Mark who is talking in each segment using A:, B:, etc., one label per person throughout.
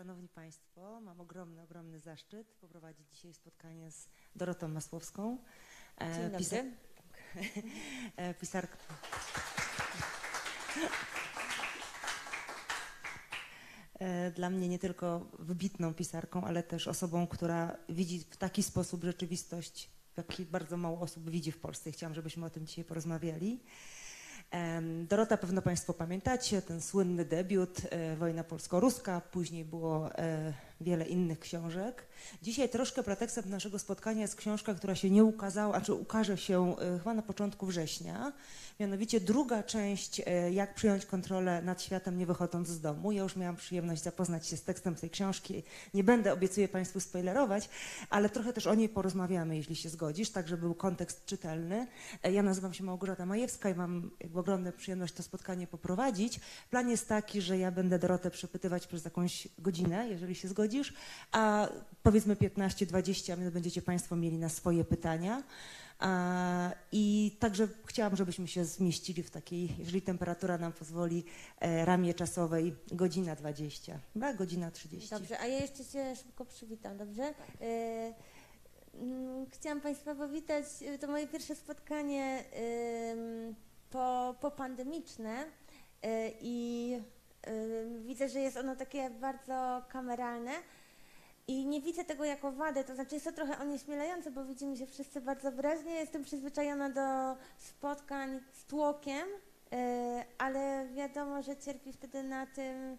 A: Szanowni Państwo, mam ogromny, ogromny zaszczyt poprowadzić dzisiaj spotkanie z Dorotą Masłowską.
B: E, Dzień. Pisar...
A: E, pisarka. E, dla mnie nie tylko wybitną pisarką, ale też osobą, która widzi w taki sposób rzeczywistość, jaki bardzo mało osób widzi w Polsce. Chciałam, żebyśmy o tym dzisiaj porozmawiali. Dorota, pewno Państwo pamiętacie, ten słynny debiut e, Wojna Polsko-Ruska, później było e, wiele innych książek. Dzisiaj troszkę pretekstem naszego spotkania jest książka, która się nie ukazała, a czy ukaże się e, chyba na początku września. Mianowicie druga część, e, jak przyjąć kontrolę nad światem nie wychodząc z domu. Ja już miałam przyjemność zapoznać się z tekstem tej książki. Nie będę, obiecuję Państwu spoilerować, ale trochę też o niej porozmawiamy, jeśli się zgodzisz, tak żeby był kontekst czytelny. E, ja nazywam się Małgorzata Majewska i mam ogromną przyjemność to spotkanie poprowadzić. Plan jest taki, że ja będę Dorotę przepytywać przez jakąś godzinę, jeżeli się zgodzisz, a powiedzmy 15-20 minut będziecie Państwo mieli na swoje pytania. I także chciałam, żebyśmy się zmieścili w takiej, jeżeli temperatura nam pozwoli, e, ramie czasowej godzina 20, chyba godzina 30.
B: Dobrze, a ja jeszcze się szybko przywitam, dobrze? E, mm, chciałam Państwa powitać, e, to moje pierwsze spotkanie po, popandemiczne i widzę, że jest ono takie bardzo kameralne. I nie widzę tego jako wadę, to znaczy jest to trochę onieśmielające, bo widzimy się wszyscy bardzo wyraźnie. Jestem przyzwyczajona do spotkań z tłokiem, yy, ale wiadomo, że cierpi wtedy na tym.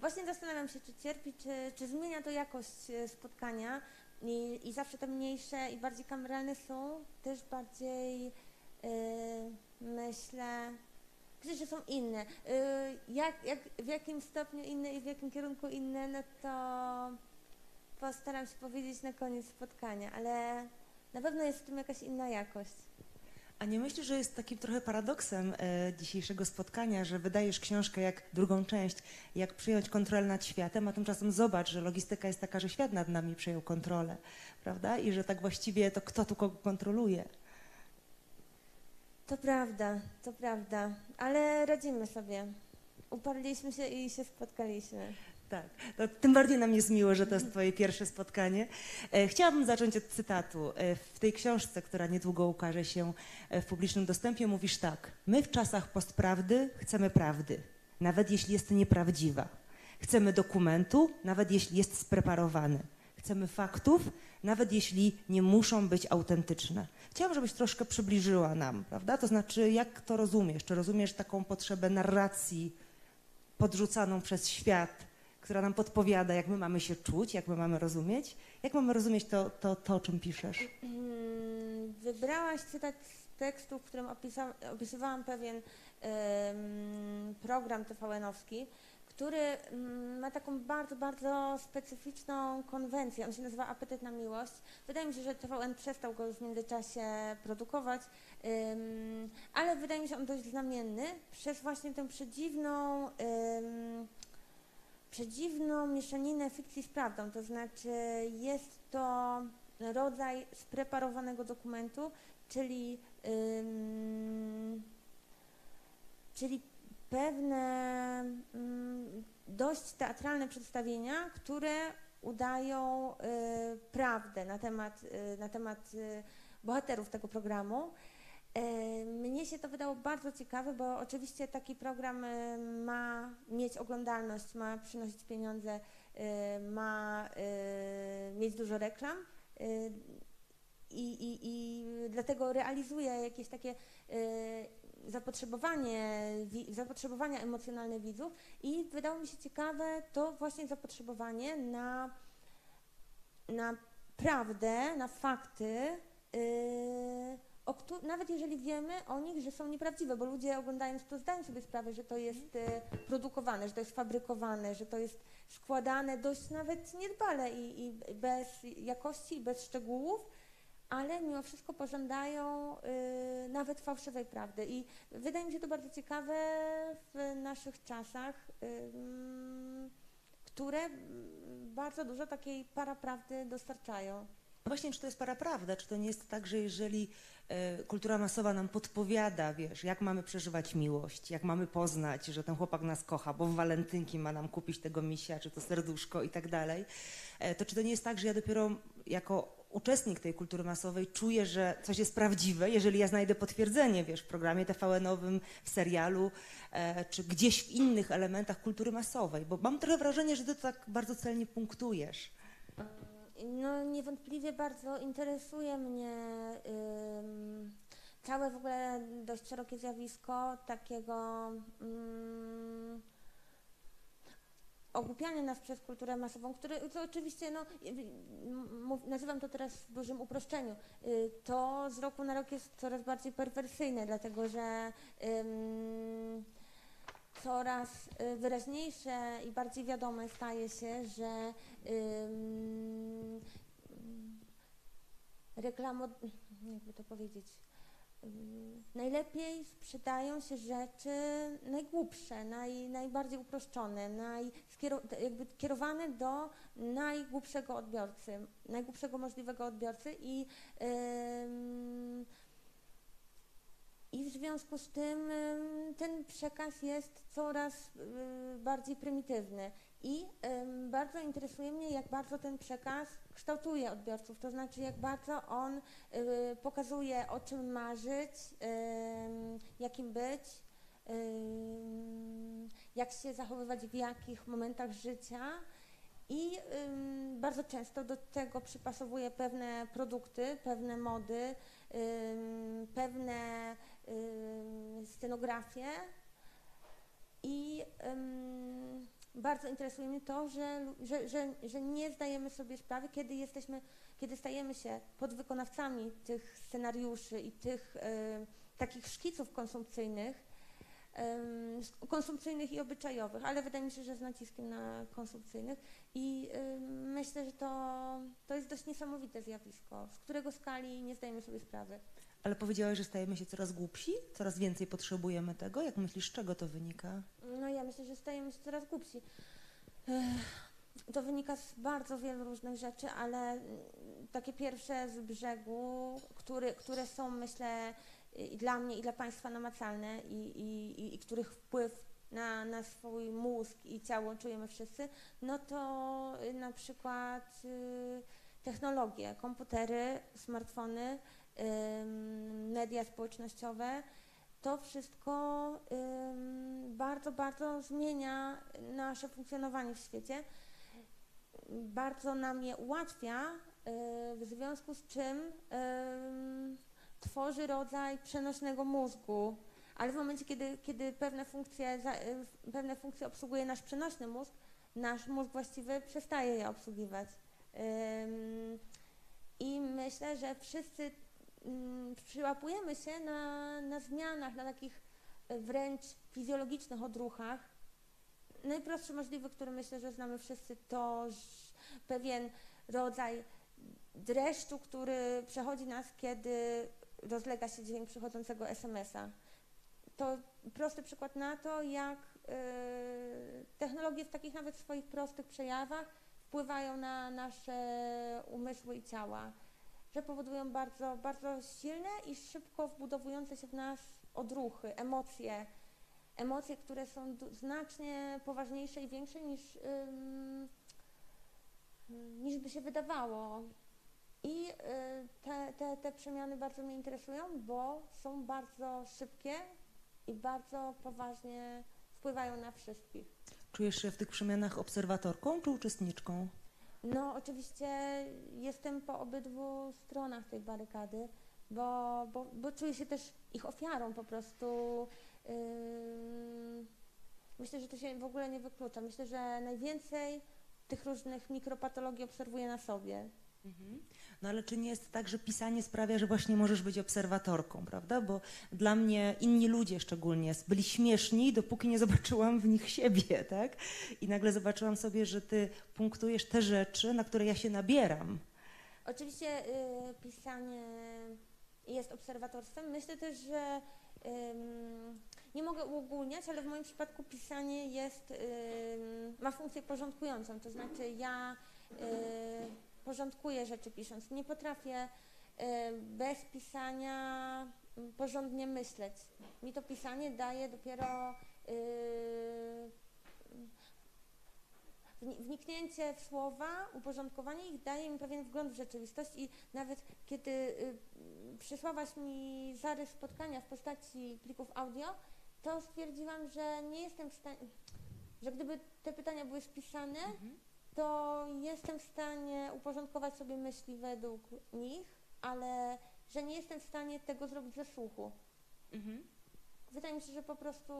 B: Właśnie zastanawiam się, czy cierpi, czy, czy zmienia to jakość e, spotkania. I, I, zawsze te mniejsze i bardziej kameralne są też bardziej, yy, myślę, że są inne. Yy, jak, jak, w jakim stopniu inne i w jakim kierunku inne, no to postaram się powiedzieć na koniec spotkania, ale na pewno jest w tym jakaś inna jakość.
A: A nie myślisz, że jest takim trochę paradoksem e, dzisiejszego spotkania, że wydajesz książkę jak drugą część, jak przyjąć kontrolę nad światem, a tymczasem zobacz, że logistyka jest taka, że świat nad nami przejął kontrolę, prawda? I że tak właściwie to kto tu kogo kontroluje?
B: To prawda, to prawda, ale radzimy sobie. Uparliśmy się i się spotkaliśmy.
A: Tak, to tym bardziej nam jest miło, że to jest Twoje pierwsze spotkanie. E, chciałabym zacząć od cytatu. E, w tej książce, która niedługo ukaże się e, w publicznym dostępie, mówisz tak. My w czasach postprawdy chcemy prawdy, nawet jeśli jest nieprawdziwa. Chcemy dokumentu, nawet jeśli jest spreparowany. Chcemy faktów, nawet jeśli nie muszą być autentyczne. Chciałabym, żebyś troszkę przybliżyła nam, prawda? To znaczy, jak to rozumiesz? Czy rozumiesz taką potrzebę narracji podrzucaną przez świat, która nam podpowiada, jak my mamy się czuć, jak my mamy rozumieć. Jak mamy rozumieć to, to, to o czym piszesz?
B: Mm, wybrałaś cytat z tekstu, w którym opisywałam pewien program TVN-owski, który um, ma taką bardzo, bardzo specyficzną konwencję. On się nazywa Apetyt na miłość. Wydaje mi się, że TVN przestał go już w międzyczasie produkować, ale wydaje mi się on dość znamienny przez właśnie tę przedziwną przedziwną mieszaninę fikcji z prawdą, to znaczy jest to rodzaj spreparowanego dokumentu, czyli, czyli pewne ym, dość teatralne przedstawienia, które udają y, prawdę na temat, y, na temat y, bohaterów tego programu. Mnie się to wydało bardzo ciekawe, bo oczywiście taki program ma mieć oglądalność, ma przynosić pieniądze, ma mieć dużo reklam i, i, i dlatego realizuje jakieś takie zapotrzebowanie, zapotrzebowania emocjonalne widzów i wydało mi się ciekawe to właśnie zapotrzebowanie na, na prawdę, na fakty, któ- nawet jeżeli wiemy o nich, że są nieprawdziwe, bo ludzie oglądając to zdają sobie sprawę, że to jest e, produkowane, że to jest fabrykowane, że to jest składane dość nawet niedbale i, i bez jakości, i bez szczegółów, ale mimo wszystko pożądają y, nawet fałszywej prawdy. I wydaje mi się to bardzo ciekawe w naszych czasach, ym, które bardzo dużo takiej paraprawdy dostarczają.
A: Właśnie, czy to jest paraprawda? Czy to nie jest tak, że jeżeli e, kultura masowa nam podpowiada, wiesz, jak mamy przeżywać miłość, jak mamy poznać, że ten chłopak nas kocha, bo w walentynki ma nam kupić tego misia, czy to serduszko i tak dalej, e, to czy to nie jest tak, że ja dopiero jako uczestnik tej kultury masowej czuję, że coś jest prawdziwe, jeżeli ja znajdę potwierdzenie, wiesz, w programie TVN-owym, w serialu, e, czy gdzieś w innych elementach kultury masowej, bo mam trochę wrażenie, że ty to tak bardzo celnie punktujesz.
B: No niewątpliwie bardzo interesuje mnie całe w ogóle dość szerokie zjawisko takiego ym, ogłupiania nas przez kulturę masową, które to oczywiście, no, nazywam to teraz w dużym uproszczeniu, y, to z roku na rok jest coraz bardziej perwersyjne, dlatego że coraz y, wyraźniejsze i bardziej wiadome staje się, że ym, reklamo, jakby to powiedzieć, najlepiej sprzedają się rzeczy najgłupsze, naj, najbardziej uproszczone, naj, jakby kierowane do najgłupszego odbiorcy, najgłupszego możliwego odbiorcy i i w związku z tym ym, ten przekaz jest coraz bardziej prymitywny. I bardzo interesuje mnie, jak bardzo ten przekaz kształtuje odbiorców, to znaczy jak bardzo on y, pokazuje, o czym marzyć, jakim być, jak się zachowywać w jakich momentach życia. I bardzo często do tego przypasowuje pewne produkty, pewne mody, pewne scenografie. I bardzo interesuje mnie to, że, że, że, że nie zdajemy sobie sprawy, kiedy jesteśmy, kiedy stajemy się podwykonawcami tych scenariuszy i tych y, takich szkiców konsumpcyjnych, s- konsumpcyjnych i obyczajowych, ale wydaje mi się, że z naciskiem na konsumpcyjnych. I ym, myślę, że to, to jest dość niesamowite zjawisko, z którego skali nie zdajemy sobie sprawy.
A: Ale powiedziałaś, że stajemy się coraz głupsi? Coraz więcej potrzebujemy tego? Jak myślisz, z czego to wynika?
B: No ja myślę, że stajemy się coraz głupsi. To wynika z bardzo wielu różnych rzeczy, ale mm, takie pierwsze z brzegu, który, które są myślę i dla mnie i dla Państwa namacalne i, i, i, i których wpływ na, na swój mózg i ciało czujemy wszyscy, no to y, na przykład y, technologie, komputery, smartfony, media społecznościowe, to wszystko bardzo, bardzo zmienia nasze funkcjonowanie w świecie. Bardzo nam je ułatwia, y, w związku z czym ym, tworzy rodzaj przenośnego mózgu. Ale w momencie, kiedy, kiedy pewne, funkcje, y, pewne funkcje obsługuje nasz przenośny mózg, nasz mózg właściwy przestaje je obsługiwać. I myślę, że wszyscy przyłapujemy się na, na zmianach, na takich e, wręcz fizjologicznych odruchach. Najprostszy możliwy, który myślę, że znamy wszyscy, to pewien rodzaj dreszczu, który przechodzi nas, kiedy rozlega się dźwięk przychodzącego SMS-a. To prosty przykład na to, jak e, technologie w takich nawet swoich prostych przejawach wpływają na nasze umysły i ciała że powodują bardzo, bardzo silne i szybko wbudowujące się w nas odruchy, emocje. Emocje, które są znacznie poważniejsze i większe niż, ym, niż by się wydawało. I y, te, te, te przemiany bardzo mnie interesują, bo są bardzo szybkie i bardzo poważnie wpływają na wszystkich.
A: Czujesz się w tych przemianach obserwatorką czy uczestniczką?
B: No, oczywiście jestem po obydwu stronach tej barykady, bo, bo, bo czuję się też ich ofiarą po prostu. Ym, myślę, że to się w ogóle nie wyklucza. Myślę, że najwięcej tych różnych mikropatologii obserwuję na sobie.
A: Mhm. No ale czy nie jest tak, że pisanie sprawia, że właśnie możesz być obserwatorką, prawda? Bo dla mnie inni ludzie szczególnie byli śmieszni, dopóki nie zobaczyłam w nich siebie, tak? I nagle zobaczyłam sobie, że ty punktujesz te rzeczy, na które ja się nabieram.
B: Oczywiście y, pisanie jest obserwatorstwem. Myślę też, że ym, nie mogę uogólniać, ale w moim przypadku pisanie jest, ym, ma funkcję porządkującą. To znaczy ja y, porządkuję rzeczy pisząc. Nie potrafię y, bez pisania mm, porządnie myśleć. Mi to pisanie daje dopiero y, wni- wniknięcie w słowa, uporządkowanie ich daje mi pewien wgląd w rzeczywistość i nawet kiedy y, przysłałaś mi zarys spotkania w postaci plików audio, to stwierdziłam, że nie jestem w stanie, że gdyby te pytania były spisane, to jestem w stanie uporządkować sobie myśli według nich, ale że nie jestem w stanie tego zrobić ze słuchu. Wydaje mi się, że po prostu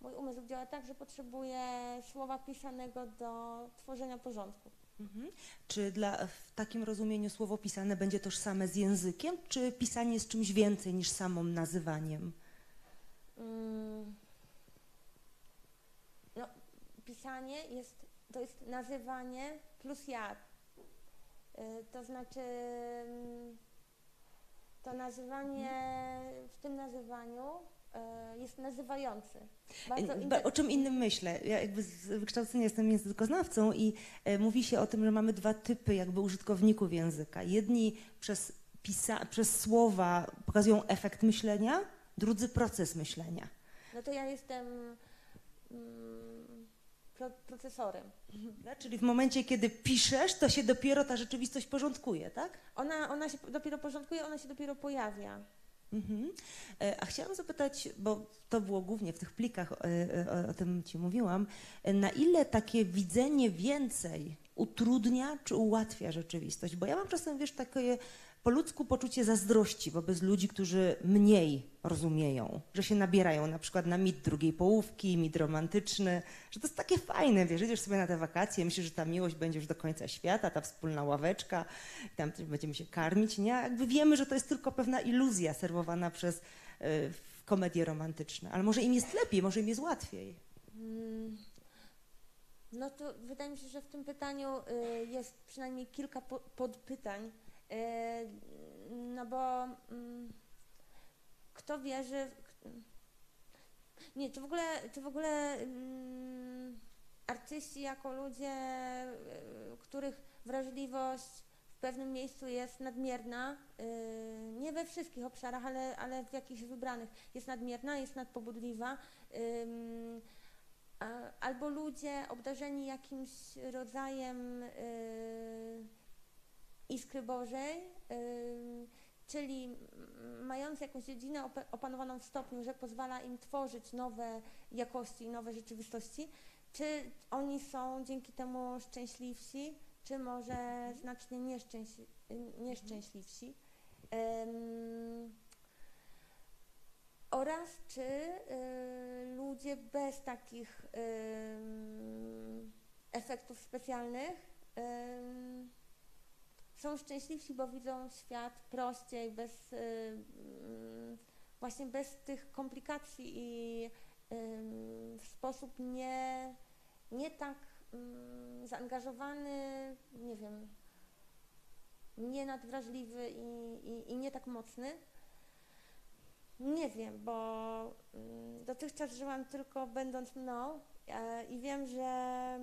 B: mój umysł działa tak, że potrzebuje słowa pisanego do tworzenia porządku.
A: Mhm. Czy dla, w takim rozumieniu słowo pisane będzie tożsame z językiem, czy pisanie jest czymś więcej niż samą nazywaniem?
B: Mm. No, pisanie jest, to jest nazywanie plus ja. Y, To znaczy, mm, to nazywanie, w tym nazywaniu y, jest nazywający.
A: O czym innym myślę? Ja jakby z wykształcenia jestem językoznawcą i e, mówi się o tym, że mamy dwa typy jakby użytkowników języka. Jedni przez, pisa- przez słowa pokazują efekt myślenia, drudzy proces myślenia.
B: No to ja jestem mm, procesorem.
A: Tak? Czyli w momencie, kiedy piszesz, to się dopiero ta rzeczywistość porządkuje, tak?
B: Ona, ona się dopiero porządkuje, ona się dopiero pojawia.
A: Mhm. E, A chciałam zapytać, bo to było głównie w tych plikach, e, e, o, o tym Ci mówiłam, na ile takie widzenie więcej utrudnia czy ułatwia rzeczywistość? Bo ja mam czasem, wiesz, takie po ludzku poczucie zazdrości wobec ludzi, którzy mniej rozumieją, że się nabierają na przykład na mit drugiej połówki, mit romantyczny, że to jest takie fajne, wiesz, idziesz sobie na te wakacje, myślisz, że ta miłość będzie już do końca świata, ta wspólna ławeczka, tam będziemy się karmić, nie? Jakby wiemy, że to jest tylko pewna iluzja serwowana przez y, komedie romantyczne, ale może im jest lepiej, może im jest łatwiej.
B: Mm, No to wydaje mi się, że w tym pytaniu y, jest przynajmniej kilka po, podpytań. Y, no bo mm, kto wierzy. Nie, czy w ogóle, czy w ogóle mm, artyści jako ludzie, y, których wrażliwość w pewnym miejscu jest nadmierna, y, nie we wszystkich obszarach, ale, ale w jakichś wybranych jest nadmierna, jest nadpobudliwa. albo ludzie obdarzeni jakimś rodzajem iskry Bożej, y, czyli m- mający jakąś dziedzinę opa- opanowaną w stopniu, że pozwala im tworzyć nowe jakości i nowe rzeczywistości, czy oni są dzięki temu szczęśliwsi, czy może znacznie nieszczęśli, nieszczęśliwsi. Ym, oraz czy y, ludzie bez takich ym, efektów specjalnych ym, są szczęśliwsi, bo widzą świat prościej, bez, y, ym, właśnie bez tych komplikacji i w sposób nie, nie tak zaangażowany, nie wiem, nie nadwrażliwy i, i, i nie tak mocny. Nie wiem, bo dotychczas żyłam tylko będąc mną e, i wiem, że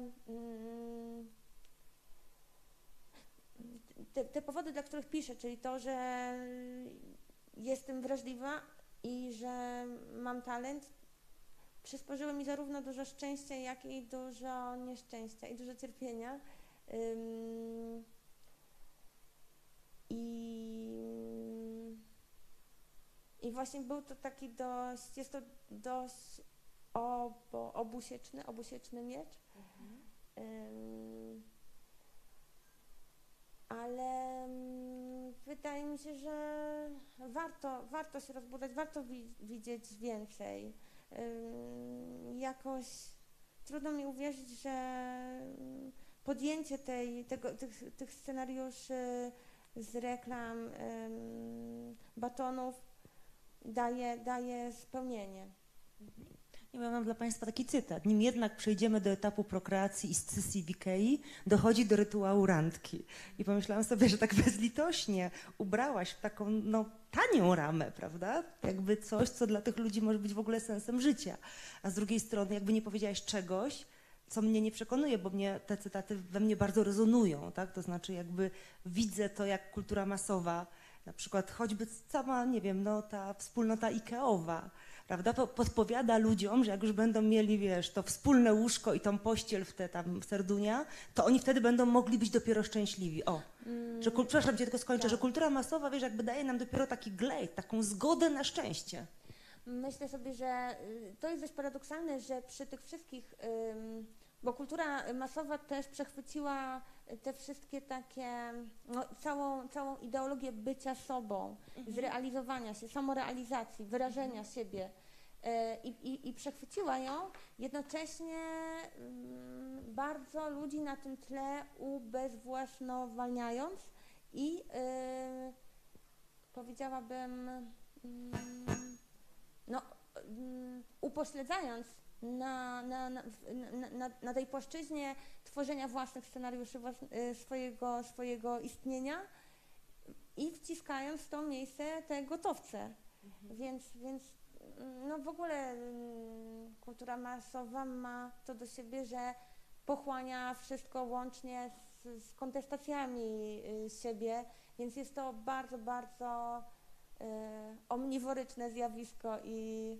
B: te, te powody, dla których piszę, czyli to, że jestem wrażliwa i że mam talent, przysporzyły mi zarówno dużo szczęścia, jak i dużo nieszczęścia i dużo cierpienia. Ym, I i właśnie był to taki dość, jest to dość obo, obusieczny, obusieczny miecz. Ym, ale mm, wydaje mi się, że warto, warto się rozbudzać, warto wi- widzieć więcej. Jakoś trudno mi uwierzyć, że mm, podjęcie tej, tego, tych, tych scenariuszy z reklam, batonów daje, daje spełnienie.
A: I mam dla Państwa taki cytat. Nim jednak przejdziemy do etapu prokreacji i scysji w Ikei, dochodzi do rytuału randki. I pomyślałam sobie, że tak bezlitośnie ubrałaś w taką no, tanią ramę, prawda? Jakby coś, co dla tych ludzi może być w ogóle sensem życia. A z drugiej strony jakby nie powiedziałaś czegoś, co mnie nie przekonuje, bo mnie te cytaty we mnie bardzo rezonują, tak? To znaczy jakby widzę to, jak kultura masowa, na przykład choćby sama, nie wiem, no ta wspólnota Ikeowa, prawda, po- podpowiada ludziom, że jak już będą mieli, wiesz, to wspólne łóżko i tą pościel w te tam serdunia, to oni wtedy będą mogli być dopiero szczęśliwi. O, że, kul- przepraszam cię, tylko skończę,
B: tak.
A: że kultura masowa, wiesz, jakby daje nam dopiero taki glejt, taką zgodę na szczęście.
B: Myślę sobie, że y, to jest dość paradoksalne, że przy tych wszystkich, ym, bo kultura masowa też przechwyciła te wszystkie takie, no, całą, całą ideologię bycia sobą, zrealizowania się, samorealizacji, wyrażenia siebie. y, I, i, I przechwyciła ją, jednocześnie ym, bardzo ludzi na tym tle ubezwłasnowalniając i y, powiedziałabym mm, no, mm, upośledzając na, na, na, na, na, tej płaszczyźnie tworzenia własnych scenariuszy y, swojego, swojego istnienia i wciskając w to miejsce te gotowce. Więc, więc mm, no w ogóle mm, kultura masowa ma to do siebie, że pochłania wszystko łącznie z, z kontestacjami y, siebie, więc jest to bardzo, bardzo y, omniworyczne zjawisko i,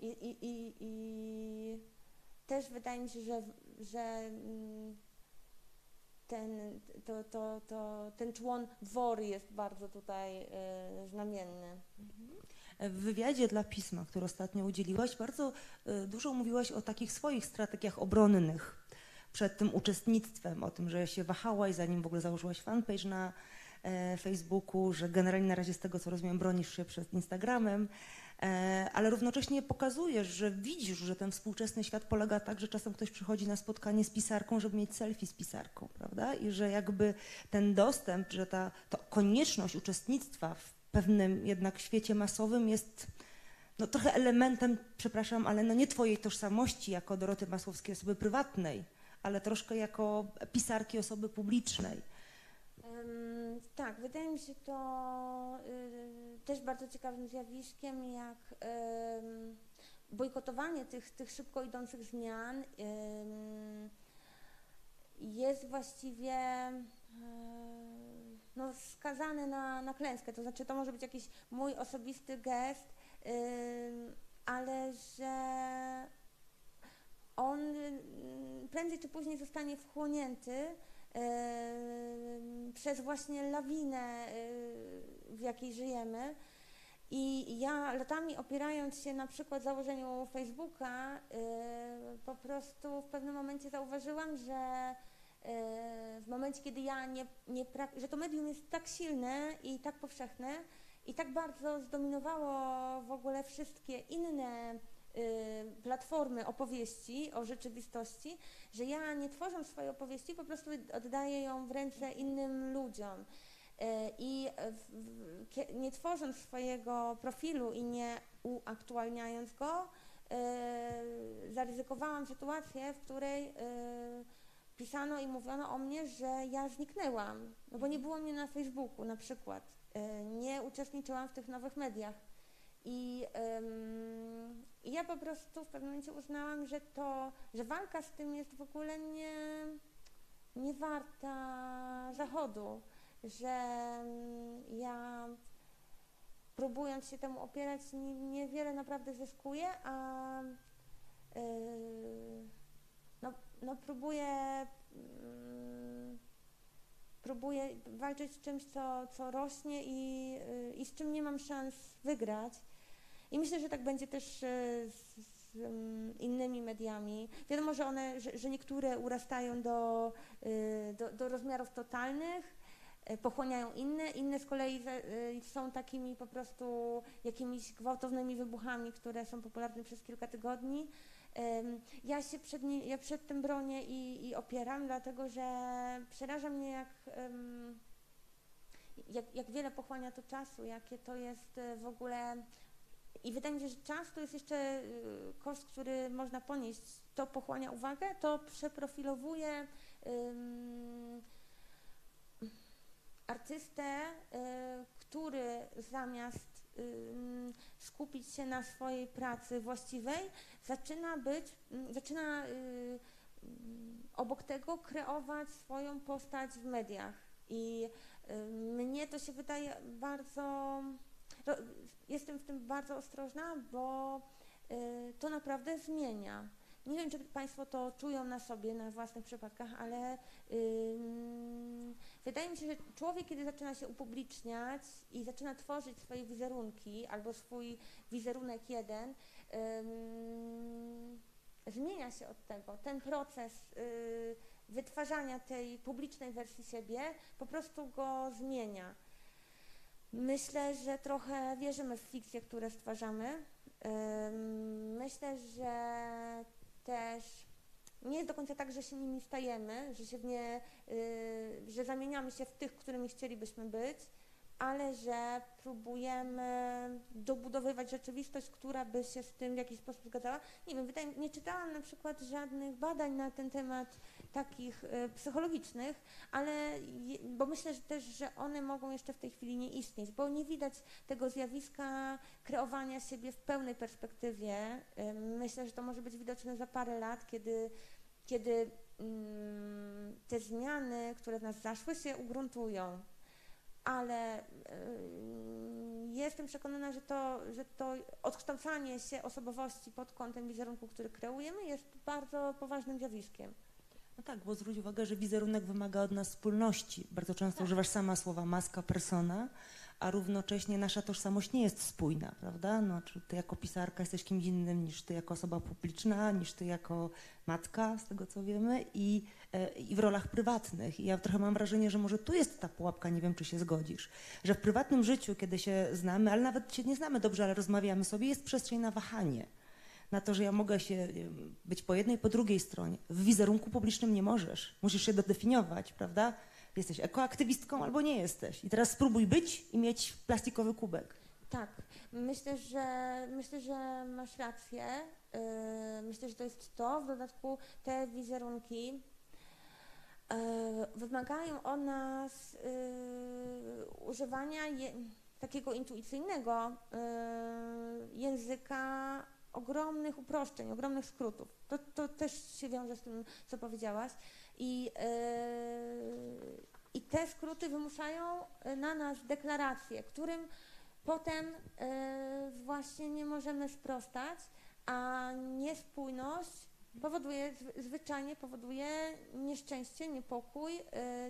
B: i, i, i, i też wydaje mi się, że, że mm, ten, to, to, to, ten człon wory jest bardzo tutaj y, znamienny.
A: W wywiadzie dla pisma, który ostatnio udzieliłaś, bardzo y, dużo mówiłaś o takich swoich strategiach obronnych przed tym uczestnictwem, o tym, że się wahałaś, zanim w ogóle założyłaś fanpage na e, Facebooku, że generalnie na razie z tego, co rozumiem, bronisz się przed Instagramem, e, ale równocześnie pokazujesz, że widzisz, że ten współczesny świat polega tak, że czasem ktoś przychodzi na spotkanie z pisarką, żeby mieć selfie z pisarką, prawda? I że jakby ten dostęp, że ta to konieczność uczestnictwa w pewnym jednak świecie masowym jest no, trochę elementem, przepraszam, ale no nie twojej tożsamości jako Doroty Masłowskiej osoby prywatnej, ale troszkę jako pisarki osoby publicznej.
B: Ym, tak, wydaje mi się to y, też bardzo ciekawym zjawiskiem, jak ym, bojkotowanie tych, tych szybko idących zmian ym, jest właściwie y, no, skazane na, na klęskę. To znaczy, to może być jakiś mój osobisty gest, ale że on ym, prędzej czy później zostanie wchłonięty przez właśnie lawinę, w jakiej żyjemy. I ja latami opierając się na przykład założeniu Facebooka, po prostu w pewnym momencie zauważyłam, że w momencie, kiedy ja nie, nie że to medium jest tak silne i tak powszechne i tak bardzo zdominowało w ogóle wszystkie inne platformy opowieści o rzeczywistości, że ja nie tworząc swojej opowieści, po prostu oddaję ją w ręce innym ludziom. E, I nie tworząc swojego profilu i nie uaktualniając go, e, zaryzykowałam sytuację, w której pisano i mówiono o mnie, że ja zniknęłam, no bo nie było mnie na Facebooku na przykład, nie uczestniczyłam w tych nowych mediach. I, I ja po prostu w pewnym momencie uznałam, że to, że walka z tym jest w ogóle nie, nie warta zachodu, że ja próbując się temu opierać ni- niewiele naprawdę zyskuję, a yy, no, no próbuję mm, próbuję walczyć z czymś, co, co rośnie i, yy, i z czym nie mam szans wygrać. I myślę, że tak będzie też yy, z, z innymi mediami. Wiadomo, że one, że, że niektóre urastają do, yy, do, do rozmiarów totalnych, yy, pochłaniają inne, inne z kolei są takimi po prostu jakimiś gwałtownymi wybuchami, które są popularne przez kilka tygodni. Ja się przed, ja przed tym bronię i, i opieram, dlatego że przeraża mnie, jak, jak, jak wiele pochłania to czasu, jakie to jest e, w ogóle. I wydaje mi się, że czas to jest jeszcze y, koszt, który można ponieść. To pochłania uwagę, to przeprofilowuje artystę, y, który zamiast skupić się na swojej pracy właściwej, zaczyna być, zaczyna y, obok tego kreować swoją postać w mediach. I mnie to się wydaje bardzo. Ro- Jestem w tym bardzo ostrożna, bo y, to naprawdę zmienia. Nie wiem, czy Państwo to czują na sobie, na własnych przypadkach, ale ym, wydaje mi się, że człowiek, kiedy zaczyna się upubliczniać i zaczyna tworzyć swoje wizerunki albo swój wizerunek jeden, ym, zmienia się od tego. Ten proces y, wytwarzania tej publicznej wersji siebie po prostu go zmienia. Myślę, że trochę wierzymy w fikcje, które stwarzamy. Myślę, że też nie jest do końca tak, że się nimi stajemy, że się w nie, y, że zamieniamy się w tych, którymi chcielibyśmy być, ale że próbujemy dobudowywać rzeczywistość, która by się z tym w jakiś sposób zgadzała. Nie wiem, wydaje, nie czytałam na przykład żadnych badań na ten temat takich y, psychologicznych, ale je, bo myślę że też, że one mogą jeszcze w tej chwili nie istnieć, bo nie widać tego zjawiska kreowania siebie w pełnej perspektywie. Y, Myślę, że to może być widoczne za parę lat, kiedy, kiedy mm, te zmiany, które w nas zaszły, się ugruntują. Ale y, jestem przekonana, że to, że to odkształcanie się osobowości pod kątem wizerunku, który kreujemy, jest bardzo poważnym zjawiskiem.
A: No tak, bo zwróć uwagę, że wizerunek wymaga od nas wspólności. Bardzo często
B: Tak.
A: używasz sama słowa maska, persona, a równocześnie nasza tożsamość nie jest spójna, prawda? No, czy ty jako pisarka jesteś kimś innym niż ty jako osoba publiczna, niż ty jako matka, z tego co wiemy, i, e, i w rolach prywatnych. I ja trochę mam wrażenie, że może tu jest ta pułapka, nie wiem, czy się zgodzisz, że w prywatnym życiu, kiedy się znamy, ale nawet się nie znamy dobrze, ale rozmawiamy sobie, jest przestrzeń na wahanie na to, że ja mogę się być po jednej, po drugiej stronie. W wizerunku publicznym nie możesz. Musisz się dodefiniować, prawda? Jesteś ekoaktywistką albo nie jesteś. I teraz spróbuj być i mieć plastikowy kubek.
B: Tak, myślę, że myślę, że masz rację. Yy, myślę, że to jest to. W dodatku te wizerunki yy, wymagają od nas yy, używania takiego intuicyjnego języka ogromnych uproszczeń, ogromnych skrótów. To, to też się wiąże z tym, co powiedziałaś. I, yy, I te skróty wymuszają y, na nas deklaracje, którym potem y, właśnie nie możemy sprostać, a niespójność powoduje, zwy- zwyczajnie powoduje nieszczęście, niepokój,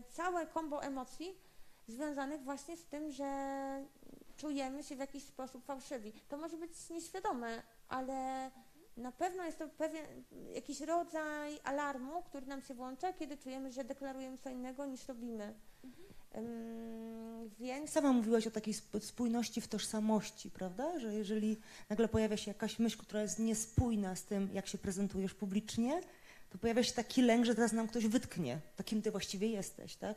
B: całe kombo emocji związanych właśnie z tym, że czujemy się w jakiś sposób fałszywi. To może być nieświadome, ale na pewno jest to pewien jakiś rodzaj alarmu, który nam się włącza, kiedy czujemy, że deklarujemy co innego niż robimy. Ym, więc
A: Sama mówiłaś o takiej sp- spójności w tożsamości, prawda? Że jeżeli nagle pojawia się jakaś myśl, która jest niespójna z tym, jak się prezentujesz publicznie, to pojawia się taki lęk, że teraz nam ktoś wytknie, takim ty właściwie jesteś, tak?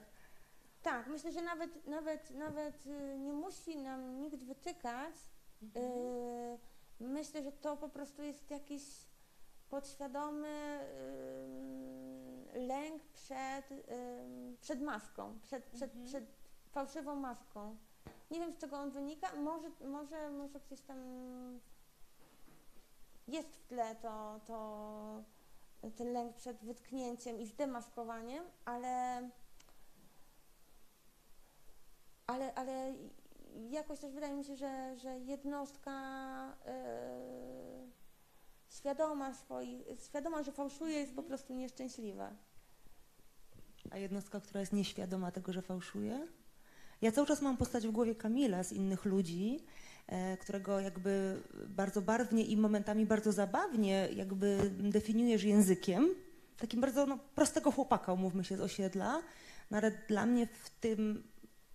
B: Tak, myślę, że nawet, nawet, nawet y, nie musi nam nikt wytykać. Y, myślę, że to po prostu jest jakiś podświadomy lęk przed, przed maską, przed, przed,
A: Mhm.
B: przed fałszywą maską. Nie wiem, z czego on wynika. Może, może, może gdzieś tam jest w tle to, to, ten lęk przed wytknięciem i zdemaskowaniem, ale ale, ale jakoś też wydaje mi się, że, że jednostka e, świadoma swoich, świadoma, że fałszuje, jest po prostu nieszczęśliwa.
A: A jednostka, która jest nieświadoma tego, że fałszuje? Ja cały czas mam postać w głowie Kamila z innych ludzi, e, którego jakby bardzo barwnie i momentami bardzo zabawnie jakby definiujesz językiem. Takim bardzo no, prostego chłopaka, umówmy się, z osiedla. No, ale dla mnie w tym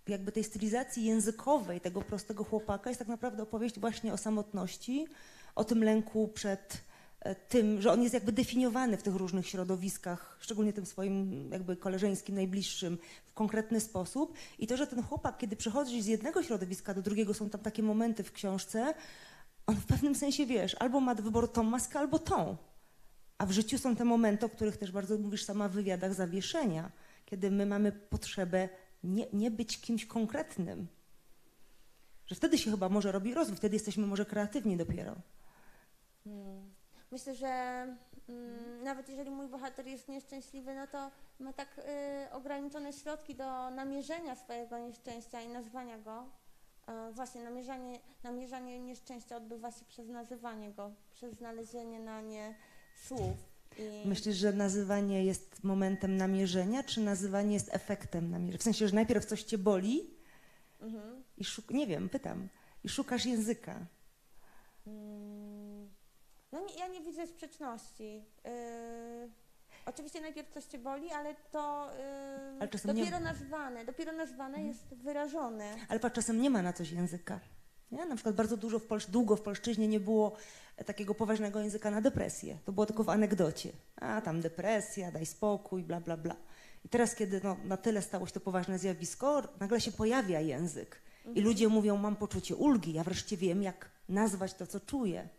A: jakby tej stylizacji językowej tego prostego chłopaka jest tak naprawdę opowieść właśnie o samotności, o tym lęku przed e, tym, że on jest jakby definiowany w tych różnych środowiskach, szczególnie tym swoim jakby koleżeńskim, najbliższym, w konkretny sposób. I to, że ten chłopak, kiedy przechodzi z jednego środowiska do drugiego, są tam takie momenty w książce, on w pewnym sensie, wiesz, albo ma do wyboru tą maskę, albo tą. A w życiu są te momenty, o których też bardzo mówisz sama w wywiadach, zawieszenia, kiedy my mamy potrzebę nie, nie być kimś konkretnym. Że wtedy się chyba może robi rozwój, wtedy jesteśmy może kreatywni dopiero.
B: Hmm. Myślę, że mm, nawet jeżeli mój bohater jest nieszczęśliwy, no to ma tak y, ograniczone środki do namierzenia swojego nieszczęścia i nazwania go. E, właśnie namierzanie, namierzanie nieszczęścia odbywa się przez nazywanie go, przez znalezienie na nie słów. I
A: Myślisz, że nazywanie jest momentem namierzenia, czy nazywanie jest efektem namierzenia? W sensie, że najpierw coś cię boli
B: Mhm.
A: i szuk- nie wiem, pytam, i szukasz języka.
B: Mm, No nie, ja nie widzę sprzeczności. Yy, oczywiście najpierw coś cię boli, ale to yy,
A: Ale czasem nie-
B: dopiero nazwane, dopiero nazwane
A: Mhm.
B: jest wyrażone.
A: Ale czasem nie ma na coś języka. Nie? Na przykład bardzo dużo w Polsz- długo w polszczyźnie nie było e, takiego poważnego języka na depresję. To było tylko w anegdocie. A tam depresja, daj spokój, bla, bla, bla. I teraz, kiedy no, na tyle stało się to poważne zjawisko, nagle się pojawia język. I ludzie mówią, mam poczucie ulgi, ja wreszcie wiem, jak nazwać to, co czuję.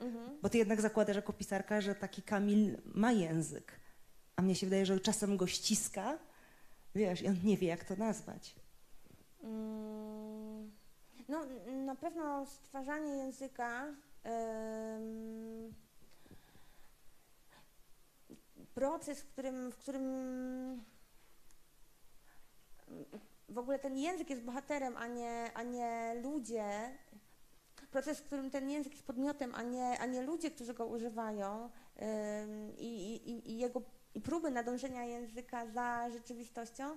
B: Mhm.
A: Bo ty jednak zakładasz jako pisarka, że taki Kamil ma język. A mnie się wydaje, że czasem go ściska, wiesz, i on nie wie, jak to nazwać.
B: Mm, No na pewno stwarzanie języka proces, w którym, w którym w ogóle ten język jest bohaterem, a nie, a nie ludzie. Proces, w którym ten język jest podmiotem, a nie, a nie ludzie, którzy go używają i, i, i jego i próby nadążenia języka za rzeczywistością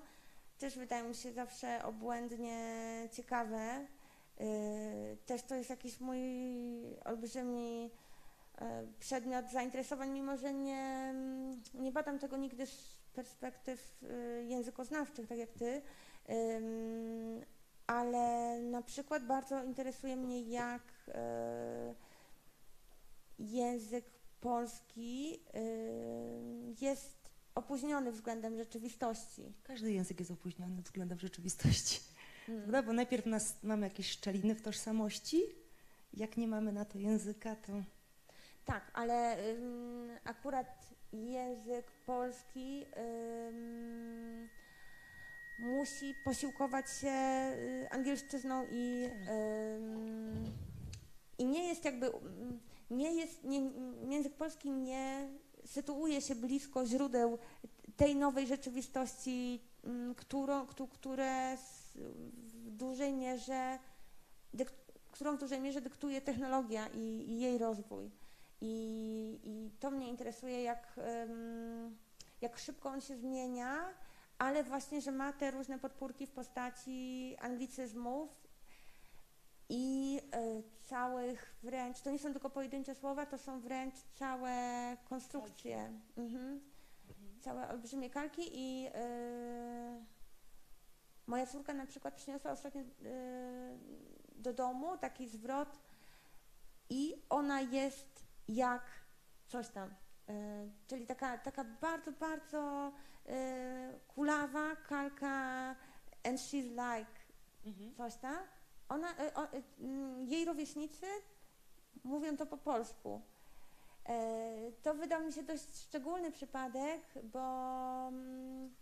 B: też wydają mi się zawsze obłędnie ciekawe. Yy, Też to jest jakiś mój olbrzymi e, przedmiot zainteresowań, mimo że nie, nie badam tego nigdy z perspektyw y, językoznawczych, tak jak ty. Ale na przykład bardzo interesuje mnie, jak e, język polski jest opóźniony względem rzeczywistości.
A: Każdy język jest opóźniony względem rzeczywistości.
B: Mm.
A: Prawda? Bo najpierw nas, mamy jakieś szczeliny w tożsamości. Jak nie mamy na to języka, to
B: Tak, ale akurat język polski musi posiłkować się y, angielszczyzną i, i nie jest jakby, nie jest, nie, język polski nie sytuuje się blisko źródeł tej nowej rzeczywistości, którą, któ- które w dużej mierze, którą w dużej mierze dyktuje technologia i, i jej rozwój. I, I to mnie interesuje, jak, jak szybko on się zmienia, ale właśnie, że ma te różne podpórki w postaci anglicyzmów i e, całych wręcz, to nie są tylko pojedyncze słowa, to są wręcz całe konstrukcje. Mhm. Całe olbrzymie kalki i e, moja córka na przykład przyniosła ostatnio e, do domu taki zwrot i ona jest jak coś tam. E, czyli taka, taka bardzo, bardzo e, kulawa kalka and she's like coś tam. Ona, mm, jej rówieśnicy mówią to po polsku. To wydał mi się dość szczególny przypadek, bo mm,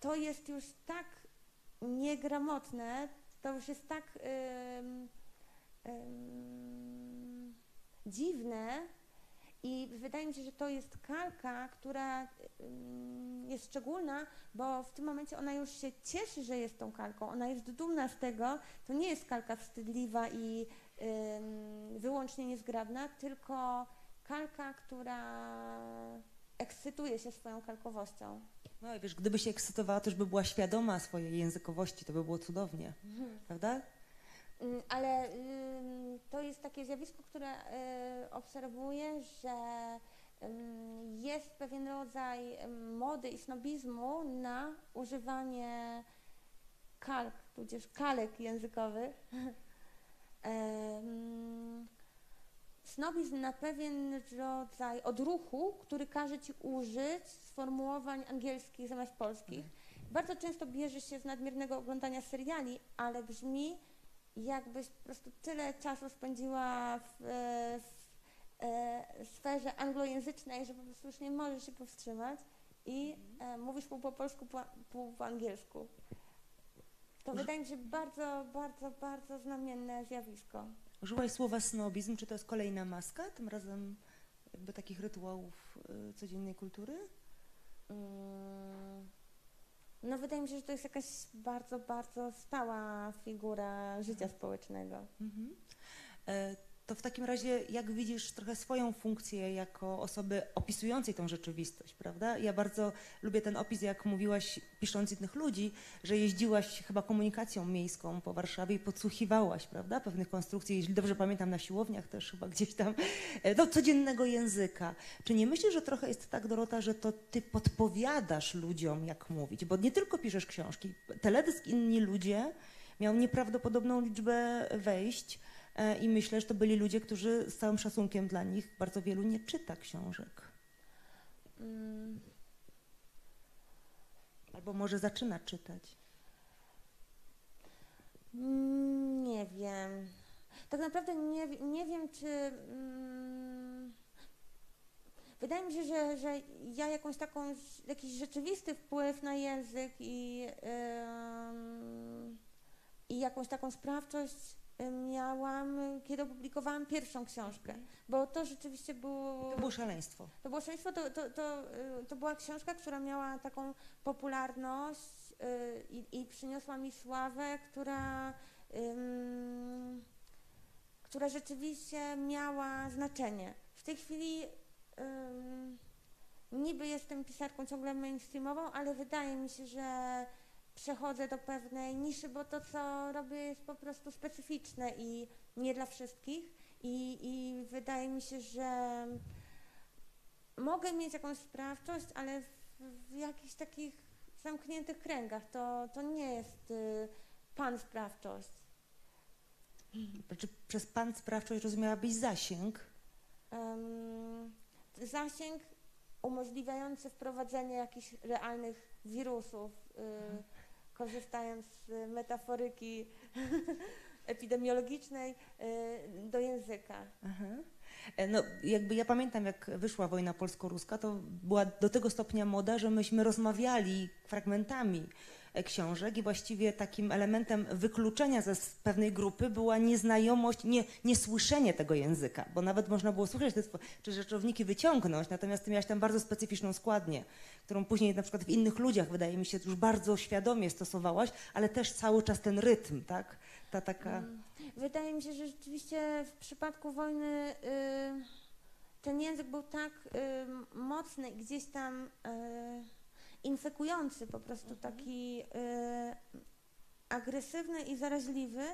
B: to jest już tak niegramotne, to już jest tak dziwne i wydaje mi się, że to jest kalka, która jest szczególna, bo w tym momencie ona już się cieszy, że jest tą kalką, ona jest dumna z tego, to nie jest kalka wstydliwa i wyłącznie niezgrabna, tylko kalka, która ekscytuje się swoją kalkowością.
A: No i wiesz, gdyby się ekscytowała, to już by była świadoma swojej językowości, to by było cudownie, prawda?
B: Mm, Ale ym, to jest takie zjawisko, które y, obserwuję, że ym, jest pewien rodzaj mody i snobizmu na używanie kalk, tudzież kalek językowych. Snobizm na pewien rodzaj odruchu, który każe ci użyć sformułowań angielskich zamiast polskich. Bardzo często bierze się z nadmiernego oglądania seriali, ale brzmi jakbyś po prostu tyle czasu spędziła w, e, w e, sferze anglojęzycznej, że po prostu już nie możesz się powstrzymać i e, mówisz pół po polsku, pół, pół po angielsku. To wydaje mi się bardzo, bardzo, bardzo znamienne zjawisko.
A: Użyłaś słowa snobizm, czy to jest kolejna maska, tym razem jakby takich rytuałów y, codziennej kultury?
B: Mm, No wydaje mi się, że to jest jakaś bardzo, bardzo stała figura życia społecznego.
A: Mhm. E, To w takim razie, jak widzisz trochę swoją funkcję jako osoby opisującej tą rzeczywistość, prawda? Ja bardzo lubię ten opis, jak mówiłaś, pisząc innych ludzi, że jeździłaś chyba komunikacją miejską po Warszawie i podsłuchiwałaś, prawda? Pewnych konstrukcji, jeśli dobrze pamiętam, na siłowniach też chyba gdzieś tam, e, do codziennego języka. Czy nie myślisz, że trochę jest tak, Dorota, że to ty podpowiadasz ludziom, jak mówić? Bo nie tylko piszesz książki. Teledysk Inni Ludzie miał nieprawdopodobną liczbę wejść, I myślę, że to byli ludzie, którzy z całym szacunkiem dla nich bardzo wielu nie czyta książek.
B: Mm,
A: Albo może zaczyna czytać.
B: Mm, Nie wiem. Tak naprawdę nie, nie wiem, czy. Mm, wydaje mi się, że, że ja jakąś taką, jakiś rzeczywisty wpływ na język i, ym, i jakąś taką sprawczość miałam, y, kiedy opublikowałam pierwszą książkę. Bo to rzeczywiście było.
A: To było szaleństwo.
B: To było szaleństwo, to, to, to, y, to była książka, która miała taką popularność y, i, i przyniosła mi sławę, która, która rzeczywiście miała znaczenie. W tej chwili niby jestem pisarką ciągle mainstreamową, ale wydaje mi się, że przechodzę do pewnej niszy, bo to, co robię, jest po prostu specyficzne i nie dla wszystkich. I, i wydaje mi się, że mogę mieć jakąś sprawczość, ale w, w jakichś takich zamkniętych kręgach. To, to nie jest y, pan sprawczość.
A: Znaczy, przez pan sprawczość rozumiałabyś zasięg.
B: Em, zasięg umożliwiający wprowadzenie jakichś realnych wirusów, y, korzystając z metaforyki epidemiologicznej y, do języka.
A: E, No, jakby ja pamiętam, jak wyszła wojna polsko-ruska, to była do tego stopnia moda, że myśmy rozmawiali fragmentami książek i właściwie takim elementem wykluczenia ze pewnej grupy była nieznajomość, nie, niesłyszenie tego języka, bo nawet można było słyszeć te czy rzeczowniki wyciągnąć, natomiast ty miałaś tam bardzo specyficzną składnię, którą później na przykład w innych ludziach, wydaje mi się, już bardzo świadomie stosowałaś, ale też cały czas ten rytm, tak? Ta taka...
B: Mm. Wydaje mi się, że rzeczywiście w przypadku wojny y, ten język był tak y, mocny i gdzieś tam y, infekujący, po prostu taki y, agresywny i zaraźliwy,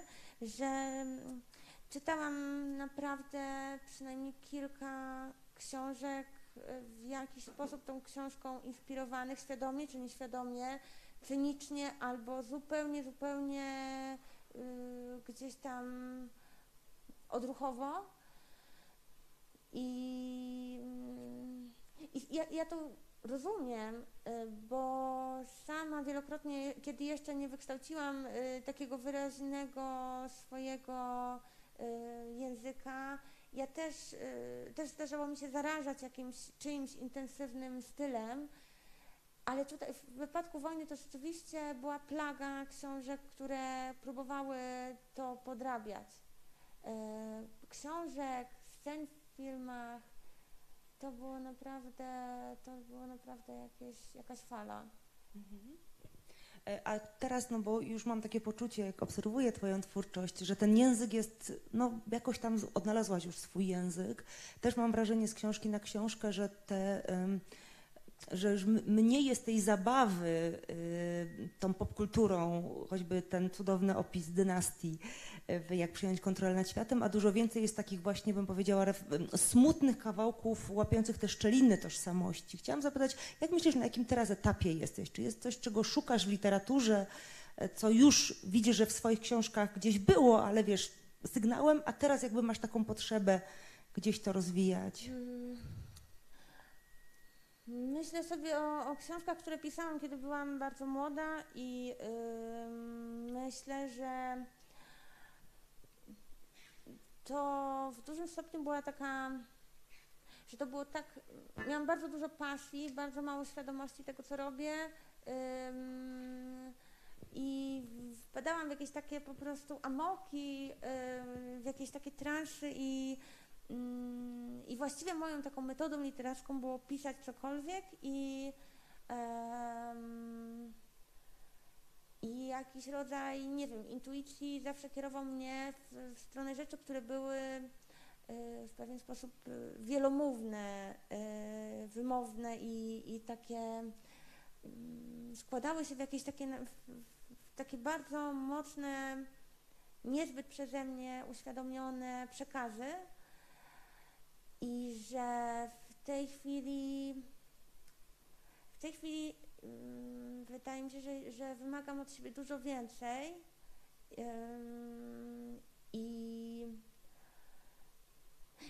B: że mm, czytałam naprawdę przynajmniej kilka książek y, w jakiś sposób tą książką inspirowanych, świadomie czy nieświadomie, cynicznie albo zupełnie, zupełnie y, gdzieś tam odruchowo. I, mm, i ja, ja to rozumiem, y, bo sama wielokrotnie, kiedy jeszcze nie wykształciłam y, takiego wyraźnego swojego y, języka, ja też, też zdarzało mi się zarażać jakimś czyimś intensywnym stylem, ale tutaj w wypadku wojny to rzeczywiście była plaga książek, które próbowały to podrabiać. Książek, scen w filmach, to było naprawdę, to było naprawdę jakieś, jakaś fala.
A: E, A teraz, no bo już mam takie poczucie, jak obserwuję Twoją twórczość, że ten język jest, no jakoś tam odnalazłaś już swój język. Też mam wrażenie z książki na książkę, że te, że już mniej jest tej zabawy y, tą popkulturą, choćby ten cudowny opis dynastii, jak przyjąć kontrolę nad światem, a dużo więcej jest takich właśnie, bym powiedziała, smutnych kawałków łapiących te szczeliny tożsamości. Chciałam zapytać, jak myślisz, na jakim teraz etapie jesteś? Czy jest coś, czego szukasz w literaturze, e, co już widzisz, że w swoich książkach gdzieś było, ale wiesz, sygnałem, a teraz jakby masz taką potrzebę gdzieś to rozwijać?
B: Mm. Myślę sobie o, o książkach, które pisałam, kiedy byłam bardzo młoda i ym, myślę, że to w dużym stopniu była taka, że to było tak, miałam bardzo dużo pasji, bardzo mało świadomości tego, co robię i wpadałam w jakieś takie po prostu amoki, w jakieś takie transzy i I właściwie moją taką metodą literacką było pisać cokolwiek i, i jakiś rodzaj, nie wiem, intuicji zawsze kierował mnie w, w stronę rzeczy, które były y, w pewien sposób y, wielomówne, y, wymowne i, i takie y, składały się w jakieś takie, w, takie bardzo mocne, niezbyt przeze mnie uświadomione przekazy. I że w tej chwili w tej chwili wydaje mi się, że, że wymagam od siebie dużo więcej. I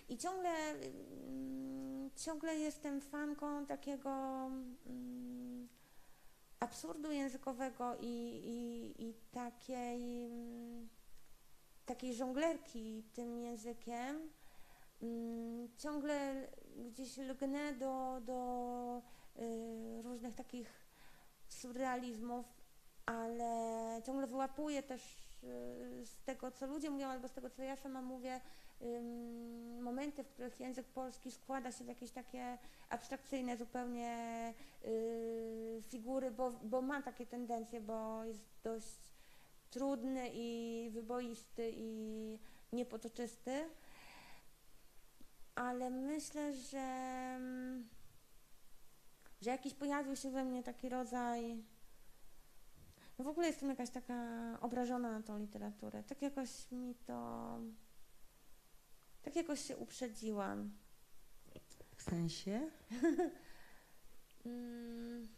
B: i ciągle, ciągle jestem fanką takiego absurdu językowego i, i, i takiej, takiej żonglerki tym językiem, ciągle gdzieś lgnę do, do różnych takich surrealizmów, ale ciągle wyłapuję też y, z tego, co ludzie mówią, albo z tego, co ja sama mówię, momenty, w których język polski składa się w jakieś takie abstrakcyjne zupełnie y, figury, bo, bo ma takie tendencje, bo jest dość trudny i wyboisty i niepotoczysty ale myślę, że, mm, że jakiś pojawił się we mnie taki rodzaj. No w ogóle jestem jakaś taka obrażona na tą literaturę. Tak jakoś mi to. Tak jakoś się uprzedziłam.
A: W sensie?
B: mm,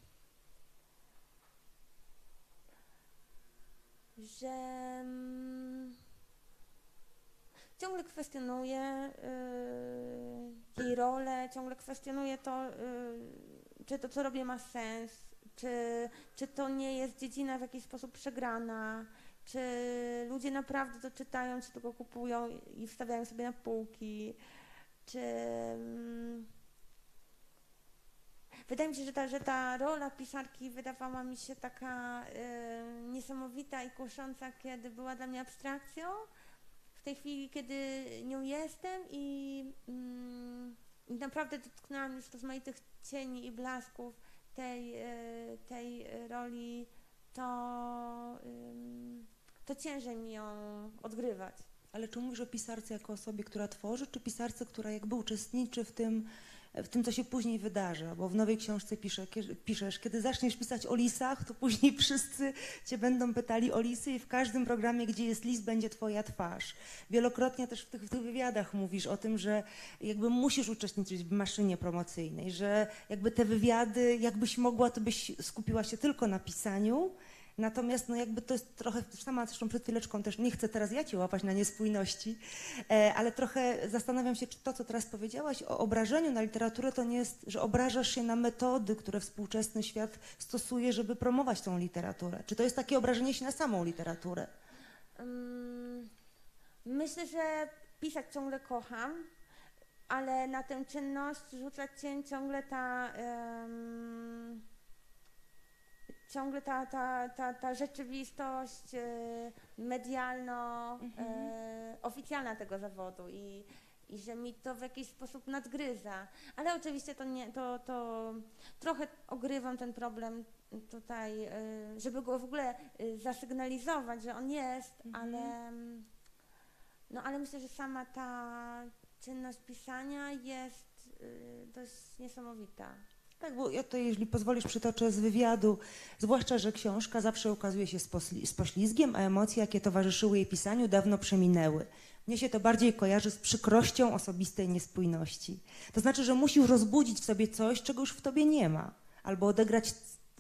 B: że. Mm, ciągle kwestionuję yy, jej rolę, ciągle kwestionuję to, yy, czy to, co robię, ma sens, czy, czy to nie jest dziedzina w jakiś sposób przegrana, czy ludzie naprawdę to czytają, czy tylko kupują i wstawiają sobie na półki, czy... Yy, Wydaje mi się, że ta, że ta rola pisarki wydawała mi się taka y, niesamowita i kusząca, kiedy była dla mnie abstrakcją, w tej chwili, kiedy nią jestem i, mm, naprawdę dotknęłam już rozmaitych cieni i blasków tej, e, tej roli, to, to ciężej mi ją odgrywać.
A: Ale czy mówisz o pisarce jako osobie, która tworzy, czy pisarce, która jakby uczestniczy w tym, w tym, co się później wydarza, bo w nowej książce pisze, piszesz, kiedy zaczniesz pisać o lisach, to później wszyscy cię będą pytali o lisy i w każdym programie, gdzie jest lis, będzie twoja twarz. Wielokrotnie też w tych, w tych wywiadach mówisz o tym, że jakby musisz uczestniczyć w maszynie promocyjnej, że jakby te wywiady, jakbyś mogła, to byś skupiła się tylko na pisaniu, Natomiast no jakby to jest trochę, sama zresztą przed chwileczką też nie chcę teraz ja cię łapać na niespójności, e, ale trochę zastanawiam się, czy to, co teraz powiedziałaś o obrażeniu na literaturę, to nie jest, że obrażasz się na metody, które współczesny świat stosuje, żeby promować tą literaturę. Czy to jest takie obrażenie się na samą literaturę?
B: Myślę, że pisać ciągle kocham, ale na tę czynność rzuca cień ciągle ta... ciągle ta, ta, ta, ta rzeczywistość e, medialno, mhm. e, oficjalna tego zawodu i, i że mi to w jakiś sposób nadgryza. Ale oczywiście to, nie, to, to trochę ogrywam ten problem tutaj, e, żeby go w ogóle zasygnalizować, że on jest, mhm. ale, no, ale myślę, że sama ta czynność pisania jest dość niesamowita.
A: Tak, bo ja to, jeżeli pozwolisz, przytoczę z wywiadu, zwłaszcza, że książka zawsze ukazuje się z poślizgiem, a emocje, jakie towarzyszyły jej pisaniu, dawno przeminęły. Mnie się to bardziej kojarzy z przykrością osobistej niespójności. To znaczy, że musisz rozbudzić w sobie coś, czego już w tobie nie ma, albo odegrać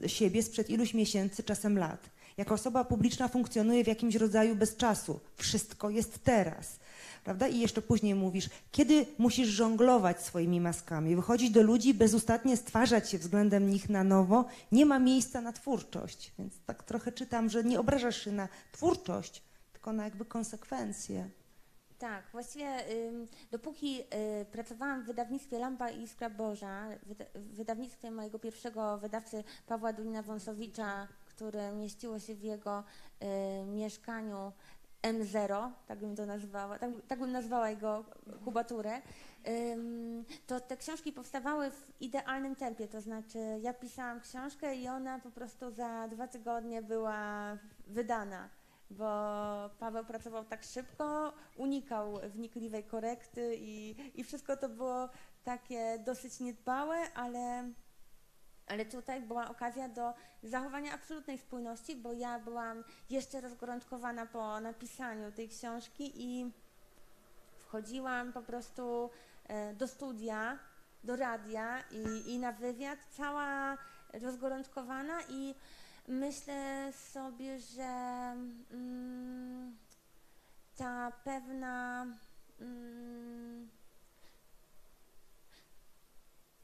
A: siebie sprzed iluś miesięcy, czasem lat. Jako osoba publiczna funkcjonuje w jakimś rodzaju bezczasu. Wszystko jest teraz. Prawda? I jeszcze później mówisz, kiedy musisz żonglować swoimi maskami, wychodzić do ludzi, bezustannie stwarzać się względem nich na nowo, nie ma miejsca na twórczość. Więc tak trochę czytam, że nie obrażasz się na twórczość, tylko na jakby konsekwencje.
B: Tak, właściwie dopóki y, pracowałam w wydawnictwie Lampa i Iskra Boża, wydawnictwie mojego pierwszego wydawcy Pawła Dulina-Wąsowicza, które mieściło się w jego y, mieszkaniu M0, tak bym to nazwała, tak, tak bym nazwała jego kubaturę, to te książki powstawały w idealnym tempie, to znaczy ja pisałam książkę i ona po prostu za dwa tygodnie była wydana bo Paweł pracował tak szybko, unikał wnikliwej korekty i, i wszystko to było takie dosyć niedbałe, ale, ale tutaj była okazja do zachowania absolutnej spójności, bo ja byłam jeszcze rozgorączkowana po napisaniu tej książki i wchodziłam po prostu e, do studia, do radia i, i na wywiad cała rozgorączkowana i Myślę sobie, że mm, ta pewna. Mm,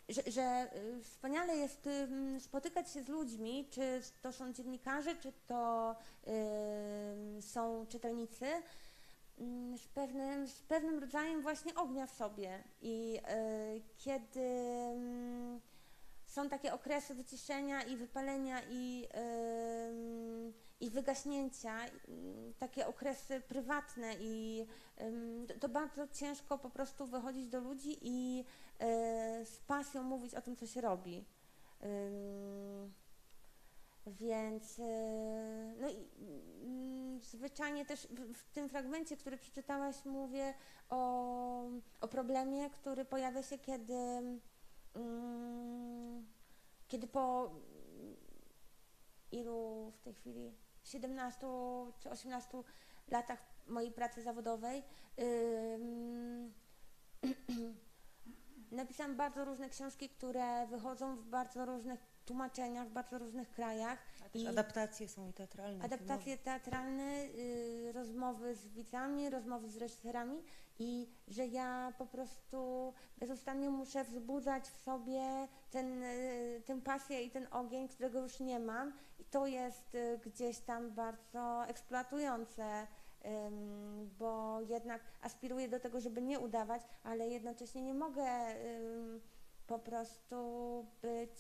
B: że, że y, wspaniale jest spotykać się z ludźmi, czy to są dziennikarze, czy to są czytelnicy, z, pewnym, z pewnym rodzajem właśnie ognia w sobie. I y, kiedy są takie okresy wyciszenia i wypalenia i, yy, i wygaśnięcia, yy, takie okresy prywatne i to bardzo ciężko po prostu wychodzić do ludzi i z pasją mówić o tym, co się robi. Więc no i zwyczajnie też w, tym fragmencie, który przeczytałaś, mówię o, o problemie, który pojawia się, kiedy Mm, kiedy po ilu w tej chwili 17 czy 18 latach mojej pracy zawodowej napisałam bardzo różne książki, które wychodzą w bardzo różnych tłumaczeniach w bardzo różnych krajach.
A: I adaptacje są i teatralne.
B: Adaptacje filmowe. teatralne, y, rozmowy z widzami, rozmowy z reżyserami i że ja po prostu bezustannie muszę wzbudzać w sobie ten, y, tę pasję i ten ogień, którego już nie mam. I to jest y, gdzieś tam bardzo eksploatujące bo jednak aspiruję do tego, żeby nie udawać, ale jednocześnie nie mogę po prostu być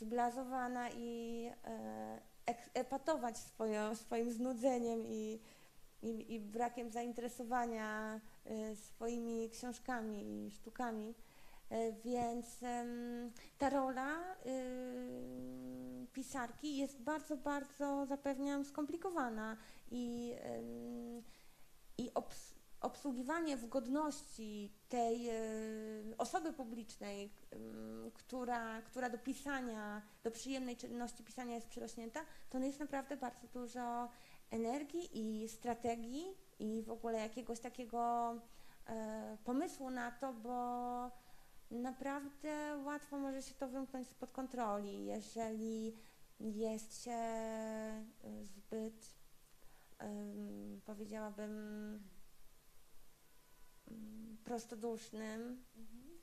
B: zblazowana i e, epatować swoim znudzeniem i, i, i brakiem zainteresowania e, swoimi książkami i sztukami. E, więc ta rola pisarki jest bardzo, bardzo, zapewniam, skomplikowana i, i obs obsługiwanie w godności tej e, osoby publicznej, która, która do pisania, do przyjemnej czynności pisania jest przyrośnięta, to jest naprawdę bardzo dużo energii i strategii i w ogóle jakiegoś takiego e, pomysłu na to, bo naprawdę łatwo może się to wymknąć spod kontroli, jeżeli jest się e, zbyt, powiedziałabym, prostodusznym, mhm.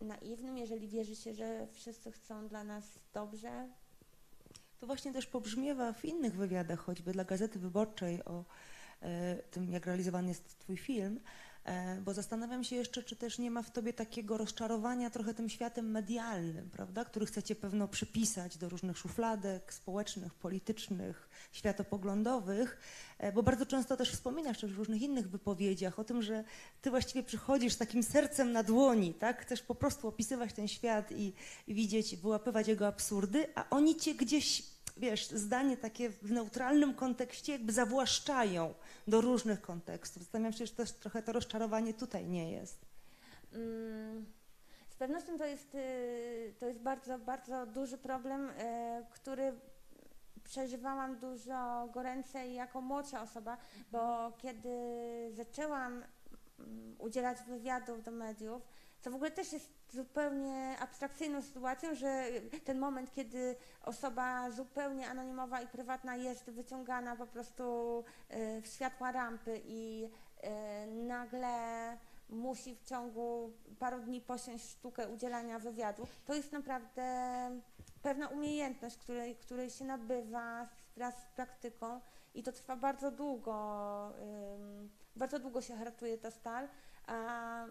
B: naiwnym, jeżeli wierzy się, że wszyscy chcą dla nas dobrze.
A: To właśnie też pobrzmiewa w innych wywiadach, choćby dla Gazety Wyborczej o e, tym, jak realizowany jest Twój film, bo zastanawiam się jeszcze, czy też nie ma w tobie takiego rozczarowania trochę tym światem medialnym, prawda, który chcecie pewno przypisać do różnych szufladek społecznych, politycznych, światopoglądowych, e, bo bardzo często też wspominasz też w różnych innych wypowiedziach o tym, że ty właściwie przychodzisz z takim sercem na dłoni, tak, chcesz po prostu opisywać ten świat i, i widzieć, wyłapywać jego absurdy, a oni cię gdzieś wiesz, zdanie takie w neutralnym kontekście jakby zawłaszczają do różnych kontekstów. Zastanawiam się, że też trochę to rozczarowanie tutaj nie jest.
B: Mm, z pewnością to jest, y, to jest bardzo, bardzo duży problem, y, który przeżywałam dużo goręcej jako młodsza osoba, bo kiedy zaczęłam mm, udzielać wywiadów do mediów, co w ogóle też jest zupełnie abstrakcyjną sytuacją, że ten moment, kiedy osoba zupełnie anonimowa i prywatna jest wyciągana po prostu e, w światła rampy i e, nagle musi w ciągu paru dni posiąść sztukę udzielania wywiadu, to jest naprawdę pewna umiejętność, której, której się nabywa wraz z praktyką i to trwa bardzo długo, bardzo długo się hartuje ta stal, a,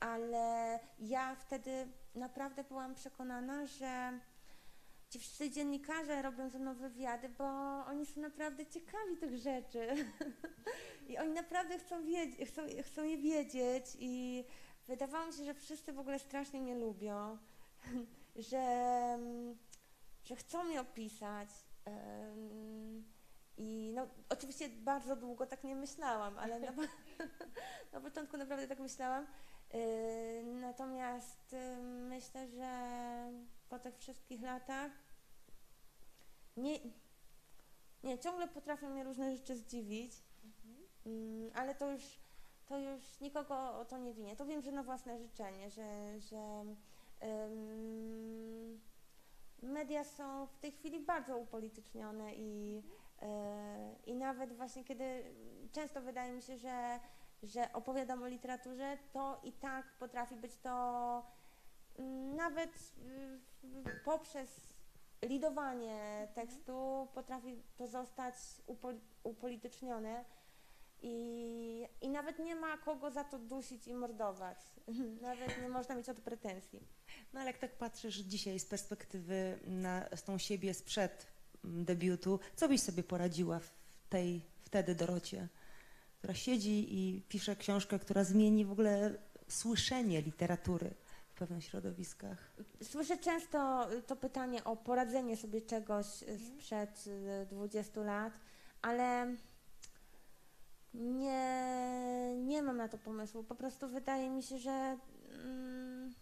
B: ale ja wtedy naprawdę byłam przekonana, że ci wszyscy dziennikarze robią ze mną wywiady, bo oni są naprawdę ciekawi tych rzeczy i oni naprawdę chcą, wiedzieć, chcą, chcą je wiedzieć i wydawało mi się, że wszyscy w ogóle strasznie mnie lubią, że, że chcą mnie opisać. I no, oczywiście bardzo długo tak nie myślałam, ale na, na początku naprawdę tak myślałam. Yy, natomiast yy, myślę, że po tych wszystkich latach nie, nie ciągle potrafią mnie różne rzeczy zdziwić, Yy, ale to już, to już nikogo o to nie winię. To wiem, że na własne życzenie, że, że ym, media są w tej chwili bardzo upolitycznione i, yy, i nawet właśnie kiedy często wydaje mi się, że że opowiadam o literaturze, to i tak potrafi być to mm, nawet y, poprzez lidowanie tekstu potrafi to zostać upol upolitycznione i, i nawet nie ma kogo za to dusić i mordować. nawet nie można mieć o to pretensji.
A: No ale jak tak patrzysz dzisiaj z perspektywy na z tą siebie sprzed mm, debiutu, co byś sobie poradziła w tej wtedy Dorocie? Która siedzi i pisze książkę, która zmieni w ogóle słyszenie literatury w pewnych środowiskach.
B: Słyszę często to pytanie o poradzenie sobie czegoś sprzed 20 lat, ale nie, nie mam na to pomysłu. Po prostu wydaje mi się, że, mm,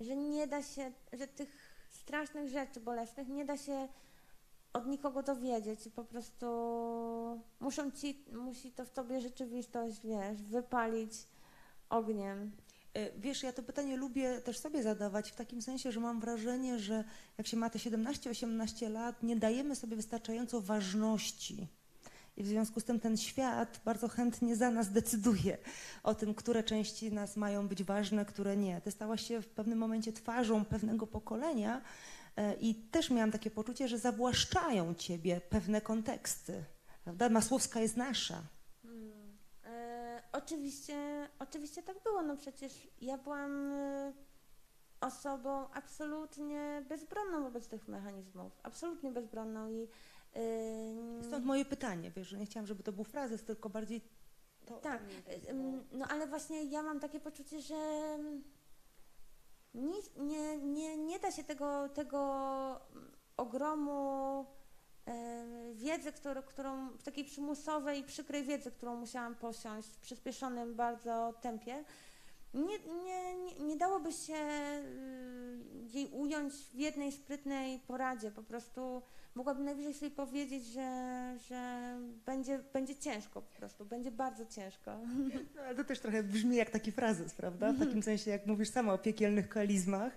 B: że nie da się, że tych strasznych rzeczy bolesnych nie da się od nikogo dowiedzieć i po prostu muszą ci, musi to w tobie rzeczywistość, wiesz, wypalić ogniem.
A: E, wiesz, ja to pytanie lubię też sobie zadawać w takim sensie, że mam wrażenie, że jak się ma te 17-18 lat, nie dajemy sobie wystarczająco ważności. I w związku z tym ten świat bardzo chętnie za nas decyduje o tym, które części nas mają być ważne, które nie. Ty stałaś się w pewnym momencie twarzą pewnego pokolenia, I też miałam takie poczucie, że zawłaszczają ciebie pewne konteksty. Prawda? Masłowska jest nasza. Hmm.
B: E, oczywiście, oczywiście tak było. No przecież ja byłam e, osobą absolutnie bezbronną wobec tych mechanizmów. Absolutnie bezbronną i
A: yy... Stąd moje pytanie, wiesz, że nie chciałam, żeby to był frazes, tylko bardziej to...
B: Tak, no ale właśnie ja mam takie poczucie, że nic, nie, nie, nie da się tego, tego ogromu e, wiedzy, który, którą, takiej przymusowej, przykrej wiedzy, którą musiałam posiąść w przyspieszonym bardzo tempie, nie, nie, nie, nie dałoby się jej ująć w jednej sprytnej poradzie. Po prostu mogłabym najwyżej sobie powiedzieć, że, że będzie, będzie ciężko po prostu, będzie bardzo ciężko.
A: No, ale to też trochę brzmi jak taki frazes, prawda? W takim sensie, jak mówisz sama o piekielnych koalizmach,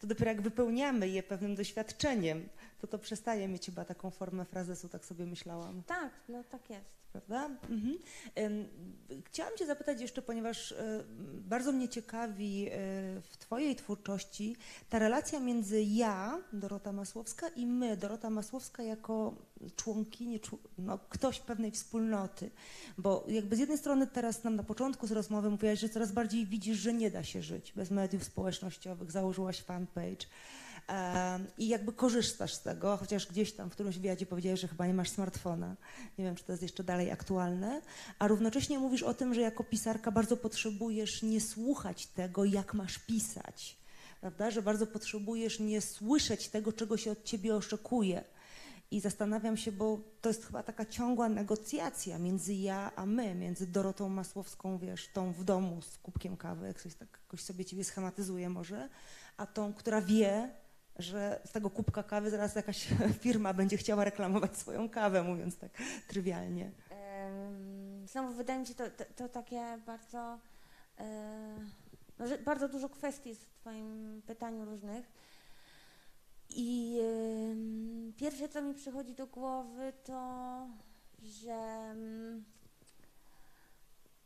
A: to dopiero jak wypełniamy je pewnym doświadczeniem, to to przestaje mieć chyba taką formę frazesu, tak sobie myślałam.
B: Tak, no tak jest
A: prawda? Mhm. Chciałam Cię zapytać jeszcze, ponieważ e, bardzo mnie ciekawi e, w Twojej twórczości ta relacja między ja, Dorota Masłowska, i my, Dorota Masłowska, jako członkini, no, ktoś pewnej wspólnoty. Bo jakby z jednej strony teraz nam na początku z rozmowy mówiłaś, że coraz bardziej widzisz, że nie da się żyć bez mediów społecznościowych, założyłaś fanpage i jakby korzystasz z tego, chociaż gdzieś tam w którymś wywiadzie powiedziałeś, że chyba nie masz smartfona. Nie wiem, czy to jest jeszcze dalej aktualne. A równocześnie mówisz o tym, że jako pisarka bardzo potrzebujesz nie słuchać tego, jak masz pisać. Prawda? Że bardzo potrzebujesz nie słyszeć tego, czego się od ciebie oczekuje. I zastanawiam się, bo to jest chyba taka ciągła negocjacja między ja a my, między Dorotą Masłowską, wiesz, tą w domu z kubkiem kawy, jak coś tak jakoś sobie ciebie schematyzuje może, a tą, która wie, że z tego kubka kawy zaraz jakaś firma będzie chciała reklamować swoją kawę, mówiąc tak trywialnie.
B: Znowu wydaje mi się to, to, to takie bardzo, no, że bardzo dużo kwestii jest w Twoim pytaniu różnych. I pierwsze, co mi przychodzi do głowy, to, że ym,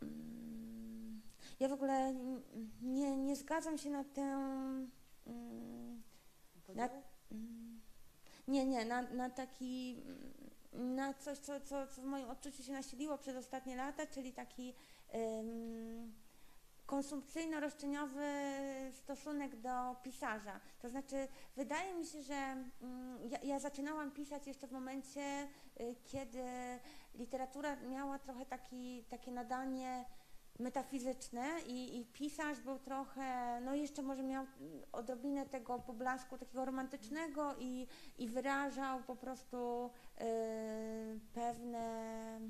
B: ym, ja w ogóle nie, nie zgadzam się na tę. Na, nie, nie, na, na taki. na coś, co, co, co w moim odczuciu się nasiliło przez ostatnie lata, czyli taki. Konsumpcyjno-roszczeniowy stosunek do pisarza. To znaczy, wydaje mi się, że mm, ja, ja zaczynałam pisać jeszcze w momencie, y, kiedy literatura miała trochę taki, takie nadanie metafizyczne i, i pisarz był trochę, no jeszcze może miał odrobinę tego poblasku takiego romantycznego i, i wyrażał po prostu y, pewne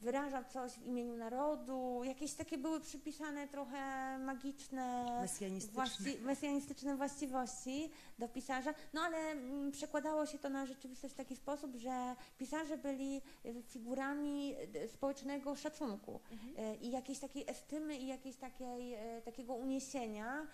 B: wyrażał coś w imieniu narodu, jakieś takie były przypisane trochę magiczne,
A: Mesjanistyczny.
B: właści- mesjanistyczne właściwości do pisarza, no ale mm, przekładało się to na rzeczywistość w taki sposób, że pisarze byli y, figurami y, społecznego szacunku
A: Mhm.
B: y, i jakiejś takiej estymy i jakiejś takiej, takiego uniesienia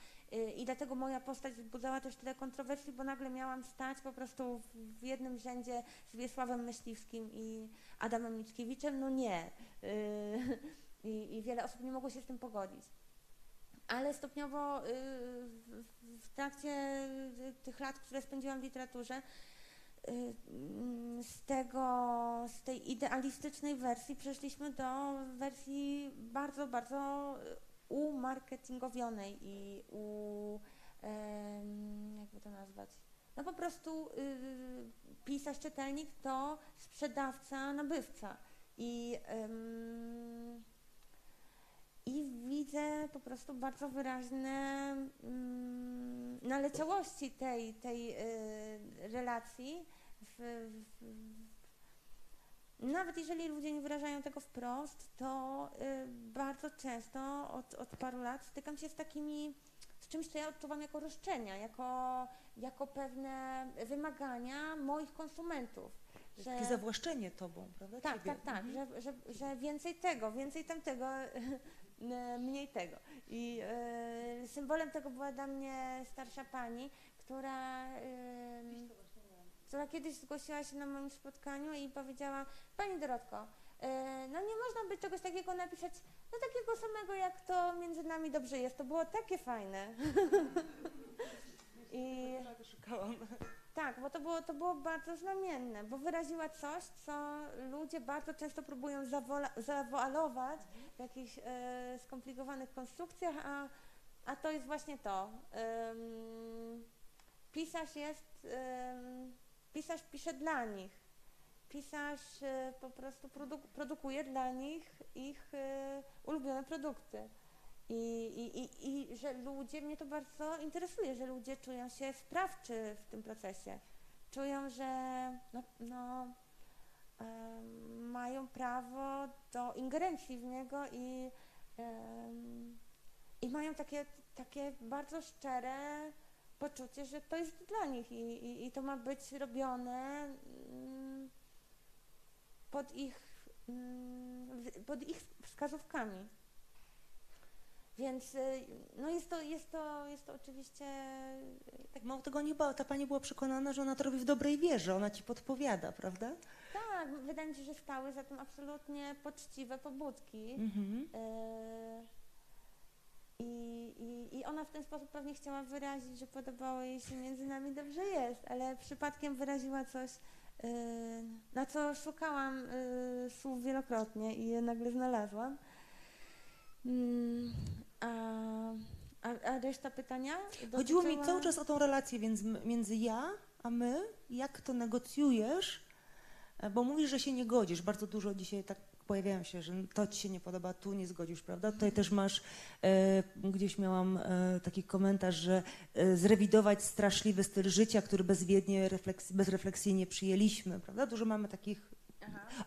B: i dlatego moja postać wzbudzała też tyle kontrowersji, bo nagle miałam stać po prostu w- jednym rzędzie z Wiesławem Myśliwskim i Adamem Mickiewiczem, no nie. Y, I, I wiele osób nie mogło się z tym pogodzić. Ale stopniowo y, w, trakcie y, tych lat, które spędziłam w literaturze, y, z, tego, z tej idealistycznej wersji przeszliśmy do wersji bardzo, bardzo y, umarketingowionej i u, jakby to nazwać, no po prostu y, pisarz, czytelnik to sprzedawca, nabywca. I, I widzę po prostu bardzo wyraźne ym, naleciałości tej, tej y, relacji. W, w, nawet jeżeli ludzie nie wyrażają tego wprost, to y, bardzo często od, od paru lat stykam się z takimi, z czymś, co ja odczuwam jako roszczenia, jako, jako pewne wymagania moich konsumentów. Że,
A: Takie zawłaszczenie tobą, prawda?
B: tak,
A: Ciebie.
B: tak, tak,
A: Mhm.
B: że, że, że więcej tego, więcej tamtego, mniej tego. I e, symbolem tego była dla mnie starsza pani, która, e, która kiedyś zgłosiła się na moim spotkaniu i powiedziała, Pani Dorotko, e, no nie można by czegoś takiego napisać, no takiego samego jak to między nami dobrze jest. To było takie fajne. I
A: Tak, szukałam.
B: tak, bo to było, to było bardzo znamienne, bo wyraziła coś, co ludzie bardzo często próbują zawola- zawoalować w jakichś e, skomplikowanych konstrukcjach, a, a to jest właśnie to. Ym, pisarz jest, ym, pisarz pisze dla nich. Pisarz e, po prostu produ- produkuje dla nich ich e, ulubione produkty. I, i, i, I że ludzie, mnie to bardzo interesuje, że ludzie czują się sprawczy w tym procesie. Czują, że no, no, mają prawo do ingerencji w niego i, i mają takie, takie bardzo szczere poczucie, że to jest dla nich i, i, i to ma być robione mm, pod ich, mm, pod ich wskazówkami. Więc y, no jest, to, jest, to, jest to oczywiście
A: Tak mało tego nie była, ta pani była przekonana, że ona to robi w dobrej wierze, ona ci podpowiada, prawda?
B: tak, wydaje mi się, że stały za tym absolutnie poczciwe pobudki.
A: Mhm.
B: Y, I, i, I ona w ten sposób pewnie chciała wyrazić, że podobało jej się między nami dobrze jest, ale przypadkiem wyraziła coś, y, na co szukałam y, słów wielokrotnie i je nagle znalazłam. Mm, a, a, a reszta pytania?
A: Chodziło mi
B: dotyczyła-
A: cały czas o tą relację między, między ja a my, jak to negocjujesz, e, bo mówisz, że się nie godzisz. Bardzo dużo dzisiaj tak pojawiają się, że to ci się nie podoba, tu nie zgodzisz, prawda? Tutaj też masz, e, gdzieś miałam e, taki komentarz, że e, zrewidować straszliwy styl życia, który bezwiednie, refleks, bezrefleksyjnie przyjęliśmy, prawda? Dużo mamy takich
B: Aha.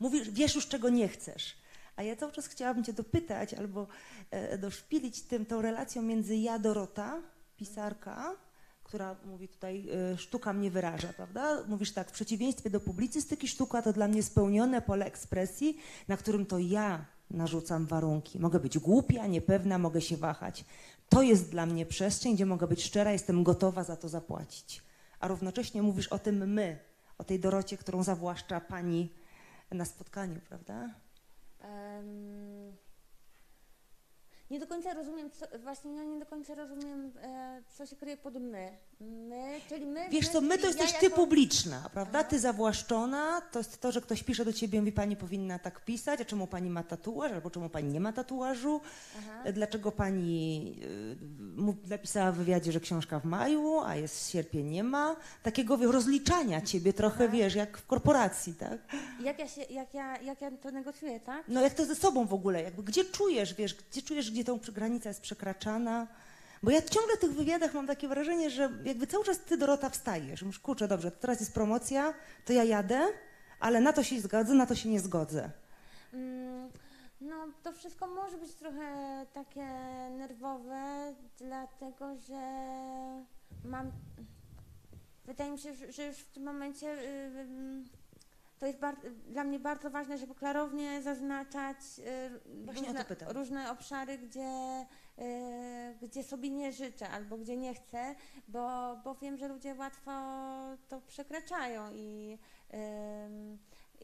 A: mówisz, wiesz już czego nie chcesz. A ja cały czas chciałabym Cię dopytać albo e, doszpilić tym, tą relacją między ja, Dorota, pisarka, która mówi tutaj, e, sztuka mnie wyraża, prawda? Mówisz tak, w przeciwieństwie do publicystyki, sztuka to dla mnie spełnione pole ekspresji, na którym to ja narzucam warunki. Mogę być głupia, niepewna, mogę się wahać. To jest dla mnie przestrzeń, gdzie mogę być szczera, jestem gotowa za to zapłacić. A równocześnie mówisz o tym my, o tej Dorocie, którą zawłaszcza pani na spotkaniu, prawda?
B: Em, nie do końca rozumiem, co, właśnie ja nie do końca rozumiem, e, co się kryje pod my. My, czyli my...
A: Wiesz co, my to jesteś
B: ja
A: ty
B: jako-
A: publiczna, prawda?
B: Aha.
A: Ty zawłaszczona, to jest to, że ktoś pisze do ciebie i mówi, pani powinna tak pisać, a czemu pani ma tatuaż, albo czemu pani nie ma tatuażu,
B: Aha.
A: dlaczego pani y, napisała w wywiadzie, że książka w maju, a jest sierpień, nie ma. Takiego wie, rozliczania ciebie trochę,
B: Aha.
A: wiesz, jak w korporacji, tak?
B: Jak ja, się, jak, ja, jak ja to negocjuję, tak?
A: No jak to ze sobą w ogóle, jakby gdzie czujesz, wiesz, gdzie czujesz, gdzie tą granica jest przekraczana? Bo ja ciągle w tych wywiadach mam takie wrażenie, że jakby cały czas ty, Dorota, wstajesz. Mówisz, kurczę, dobrze, to teraz jest promocja, to ja jadę, ale na to się zgodzę, na to się nie zgodzę.
B: Mm, No, to wszystko może być trochę takie nerwowe, dlatego że mam. Wydaje mi się, że- już w tym momencie y, ym, to jest dla mnie bardzo ważne, żeby klarownie zaznaczać y, różne, różne obszary, gdzie, y, gdzie sobie nie życzę albo gdzie nie chcę, bo, bo wiem, że ludzie łatwo to przekraczają i.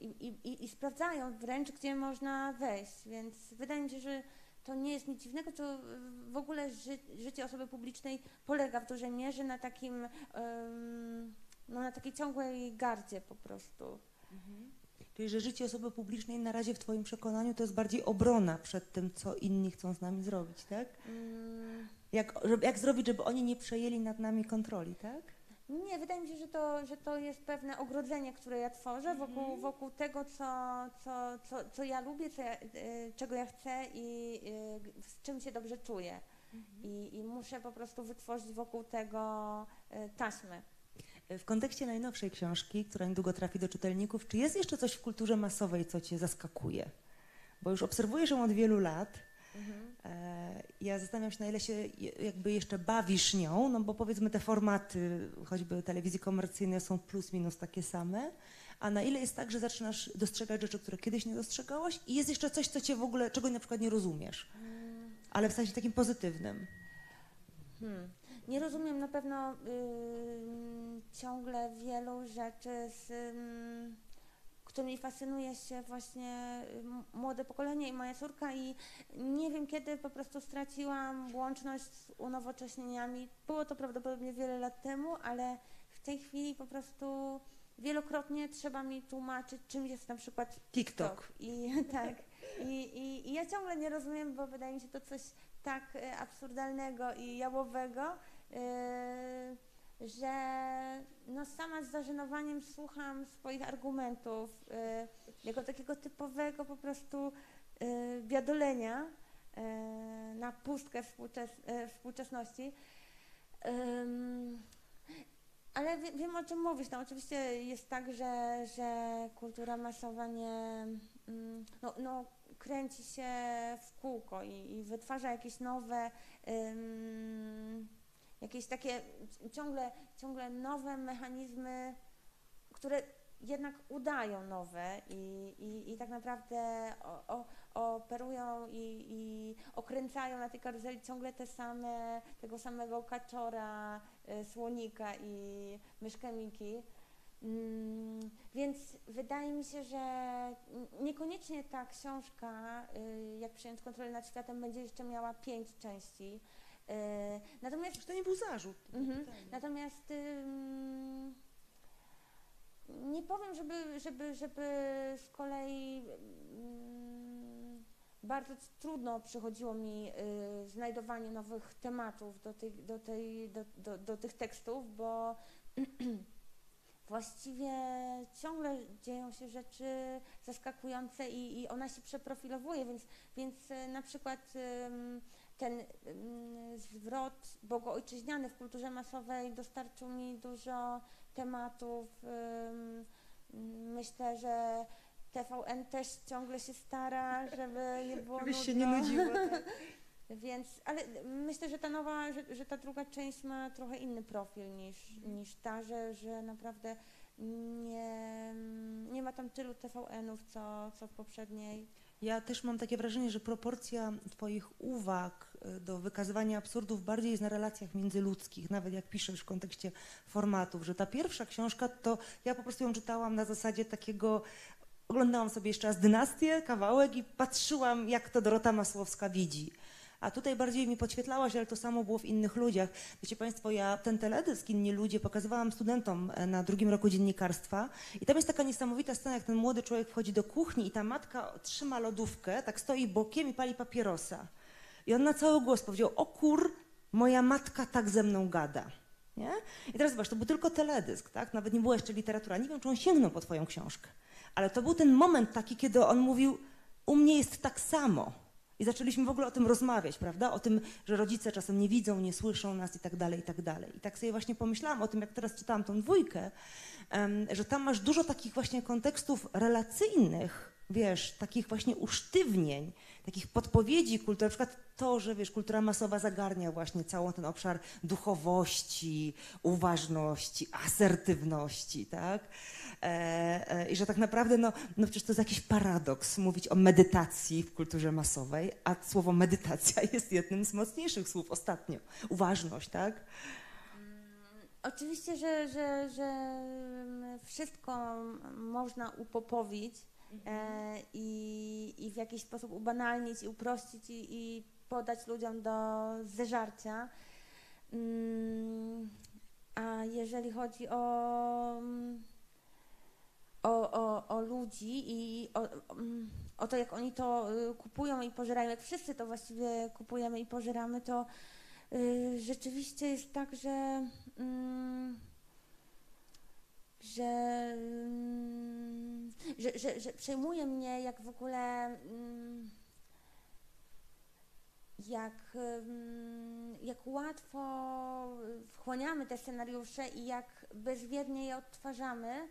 B: i, i, i, sprawdzają wręcz, gdzie można wejść, więc wydaje mi się, że to nie jest nic dziwnego, to w ogóle ży, życie osoby publicznej polega w dużej mierze na takim, no na takiej ciągłej gardzie po prostu.
A: Czyli, że życie osoby publicznej na razie w twoim przekonaniu to jest bardziej obrona przed tym, co inni chcą z nami zrobić, tak?
B: Mm,
A: Jak, żeby, jak zrobić, żeby oni nie przejęli nad nami kontroli, tak?
B: Nie, wydaje mi się, że to, że to jest pewne ogrodzenie, które ja tworzę wokół, wokół tego, co, co, co, co ja lubię, co ja, e, czego ja chcę i g- z czym się dobrze czuję. I, I muszę po prostu wytworzyć wokół tego e, taśmę.
A: W kontekście najnowszej książki, która niedługo trafi do czytelników, czy jest jeszcze coś w kulturze masowej, co cię zaskakuje? Bo już obserwujesz ją od wielu lat. E, Ja zastanawiam się, na ile się jakby jeszcze bawisz nią, no bo powiedzmy te formaty, choćby telewizji komercyjnej są plus minus takie same, a na ile jest tak, że zaczynasz dostrzegać rzeczy, które kiedyś nie dostrzegałaś i jest jeszcze coś, co cię w ogóle, czego na przykład nie rozumiesz, ale w sensie takim pozytywnym.
B: Hmm. Nie rozumiem na pewno ciągle wielu rzeczy, z, ym, którymi fascynuje się właśnie młode pokolenie i moja córka i nie wiem kiedy po prostu straciłam łączność z unowocześnieniami. Było to prawdopodobnie wiele lat temu, ale w tej chwili po prostu wielokrotnie trzeba mi tłumaczyć, czym jest na przykład
A: TikTok.
B: i tak. I, i, I ja ciągle nie rozumiem, bo wydaje mi się to coś tak e, absurdalnego i jałowego, że no sama z zażenowaniem słucham swoich argumentów e, jako takiego typowego po prostu biadolenia e, na pustkę współczes, współczesności. Ale wie, wiem o czym mówisz. No, oczywiście jest tak, że, że kultura masowa nie. mm, No, no, kręci się w kółko i, i wytwarza jakieś nowe. ym, jakieś takie ciągle, ciągle nowe mechanizmy, które jednak udają nowe i, i, i tak naprawdę o, o, operują i, i okręcają na tej karuzeli ciągle te same, tego samego kaczora, y, słonika i myszkę Miki. Mm, więc wydaje mi się, że niekoniecznie ta książka, y, jak przejąć kontrolę nad światem, będzie jeszcze miała pięć części. Y, Natomiast
A: To nie był zarzut.
B: Mhm. Natomiast ym, nie powiem, żeby, żeby, żeby z kolei ym, bardzo trudno przychodziło mi y, znajdowanie nowych tematów do, tej, do, tej, do, do, do tych tekstów, bo właściwie ciągle dzieją się rzeczy zaskakujące i, i ona się przeprofilowuje, więc, więc y, na przykład ym, ten ym, zwrot bogoojczyźniany w kulturze masowej dostarczył mi dużo tematów. Myślę, że TVN też ciągle się stara, żeby nie było
A: Żebyś się nie nudziła. tak.
B: Więc, ale myślę, że ta nowa, że, że ta druga część ma trochę inny profil niż, niż ta, że, że naprawdę nie, nie ma tam tylu TVN-ów, co, co w poprzedniej.
A: Ja też mam takie wrażenie, że proporcja Twoich uwag y, do wykazywania absurdów bardziej jest na relacjach międzyludzkich, nawet jak piszesz w kontekście formatów, że ta pierwsza książka to ja po prostu ją czytałam na zasadzie takiego, oglądałam sobie jeszcze raz dynastię, kawałek i patrzyłam, jak to Dorota Masłowska widzi. A tutaj bardziej mi podświetlałaś, ale to samo było w innych ludziach. Wiecie Państwo, ja ten teledysk Inni Ludzie pokazywałam studentom e, na drugim roku dziennikarstwa i tam jest taka niesamowita scena, jak ten młody człowiek wchodzi do kuchni i ta matka trzyma lodówkę, tak stoi bokiem i pali papierosa. I on na cały głos powiedział, o kur, moja matka tak ze mną gada. Nie? I teraz zobacz, to był tylko teledysk, tak? Nawet nie była jeszcze literatura. Nie wiem, czy on sięgnął po twoją książkę. Ale to był ten moment taki, kiedy on mówił, u mnie jest tak samo. I zaczęliśmy w ogóle o tym rozmawiać, prawda? O tym, że rodzice czasem nie widzą, nie słyszą nas i tak dalej, i tak dalej. I tak sobie właśnie pomyślałam o tym, jak teraz czytałam tą dwójkę, że tam masz dużo takich właśnie kontekstów relacyjnych, wiesz, takich właśnie usztywnień, takich podpowiedzi kultury, na przykład to, że wiesz, kultura masowa zagarnia właśnie cały ten obszar duchowości, uważności, asertywności, tak? E, e, I że tak naprawdę, no, no przecież to jest jakiś paradoks mówić o medytacji w kulturze masowej, a słowo medytacja jest jednym z mocniejszych słów ostatnio. Uważność, tak?
B: Oczywiście, że, że, że wszystko można upopowić e, i, i w jakiś sposób ubanalnić i uprościć i, i podać ludziom do zeżarcia. Mm, a jeżeli chodzi o, o, o, o ludzi i o, o to, jak oni to y, kupują i pożerają, jak wszyscy to właściwie kupujemy i pożeramy, to y, rzeczywiście jest tak, że mm, że, mm, że, że, że przejmuje mnie, jak w ogóle mm, jak, mm, jak łatwo wchłaniamy te scenariusze i jak bezwiednie je odtwarzamy.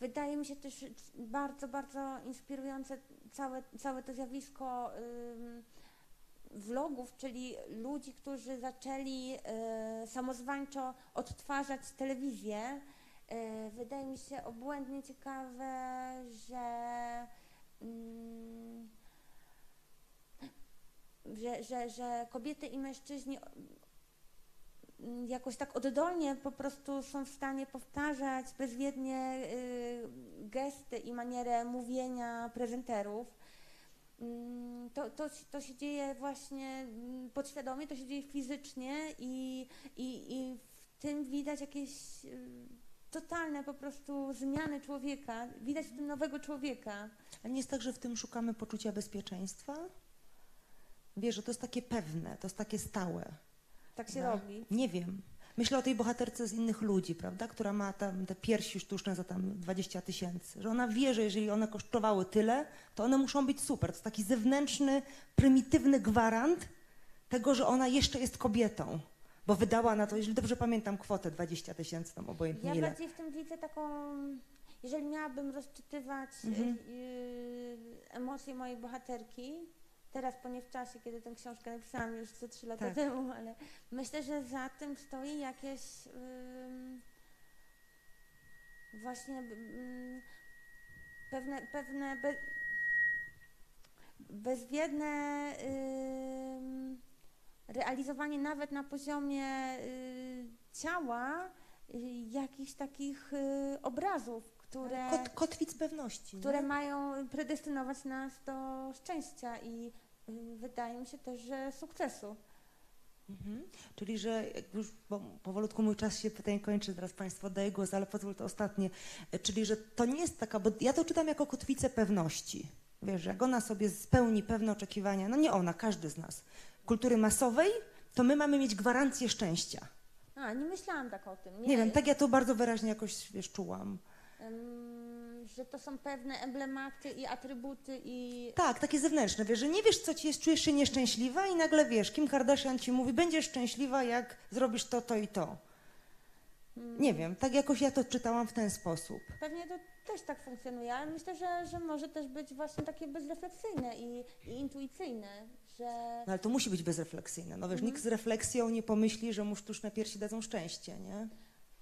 B: Wydaje mi się też bardzo, bardzo inspirujące całe, całe to zjawisko vlogów, czyli ludzi, którzy zaczęli e, samozwańczo odtwarzać telewizję. E, wydaje mi się obłędnie ciekawe, że, mm, że, że, że kobiety i mężczyźni mm, jakoś tak oddolnie po prostu są w stanie powtarzać bezwiednie y, gesty i manierę mówienia prezenterów. Mm, To, to, się- to się dzieje właśnie mm, podświadomie, to się dzieje fizycznie i, i, i w tym widać jakieś y, totalne po prostu zmiany człowieka. Widać w tym nowego człowieka.
A: Ale nie jest tak, że w tym szukamy poczucia bezpieczeństwa? Wiesz, że to jest takie pewne, to jest takie stałe.
B: Tak się
A: No.
B: robi.
A: Nie wiem. Myślę o tej bohaterce z innych ludzi, prawda, która ma tam te piersi sztuczne za tam 20 tysięcy. Że ona wie, że jeżeli one kosztowały tyle, to one muszą być super. To jest taki zewnętrzny, prymitywny gwarant tego, że ona jeszcze jest kobietą. Bo wydała na to, jeżeli dobrze pamiętam, kwotę 20 tysięcy, tam obojętnie
B: Ja
A: ile.
B: bardziej w tym widzę taką, jeżeli miałabym rozczytywać
A: Mhm.
B: y, y, emocje mojej bohaterki, teraz po nie w czasie, kiedy tę książkę napisałam już ze trzy lata
A: Tak.
B: temu, ale myślę, że za tym stoi jakieś ym, właśnie ym, pewne, pewne be, bezwiedne ym, realizowanie nawet na poziomie y, ciała y, jakichś takich y, obrazów, które,
A: Kot, kotwic pewności.
B: które
A: nie?
B: mają predestynować nas do szczęścia i wydaje mi się też, że sukcesu.
A: Mhm. Czyli, że już bo powolutku mój czas się pytań kończy, teraz Państwu oddaję głos, ale pozwól to ostatnie. E, Czyli, że to nie jest taka, bo ja to czytam jako kotwicę pewności. Wiesz, jak ona sobie spełni pewne oczekiwania, no nie ona, każdy z nas, kultury masowej, to my mamy mieć gwarancję szczęścia.
B: A, nie myślałam tak o tym.
A: Nie, wiem, tak ja to bardzo wyraźnie jakoś, wiesz, czułam.
B: ym, że to są pewne emblematy i atrybuty i
A: Tak, takie zewnętrzne, wiesz, że nie wiesz, co ci jest, czujesz się nieszczęśliwa i nagle wiesz, Kim Kardashian ci mówi, będziesz szczęśliwa, jak zrobisz to, to i to.
B: mm,
A: Nie wiem, tak jakoś ja to czytałam w ten sposób.
B: Pewnie to też tak funkcjonuje, ale myślę, że, że może też być właśnie takie bezrefleksyjne i, i intuicyjne, że
A: No ale to musi być bezrefleksyjne. No wiesz,
B: Mhm.
A: nikt z refleksją nie pomyśli, że mu sztuczne piersi dadzą szczęście, nie?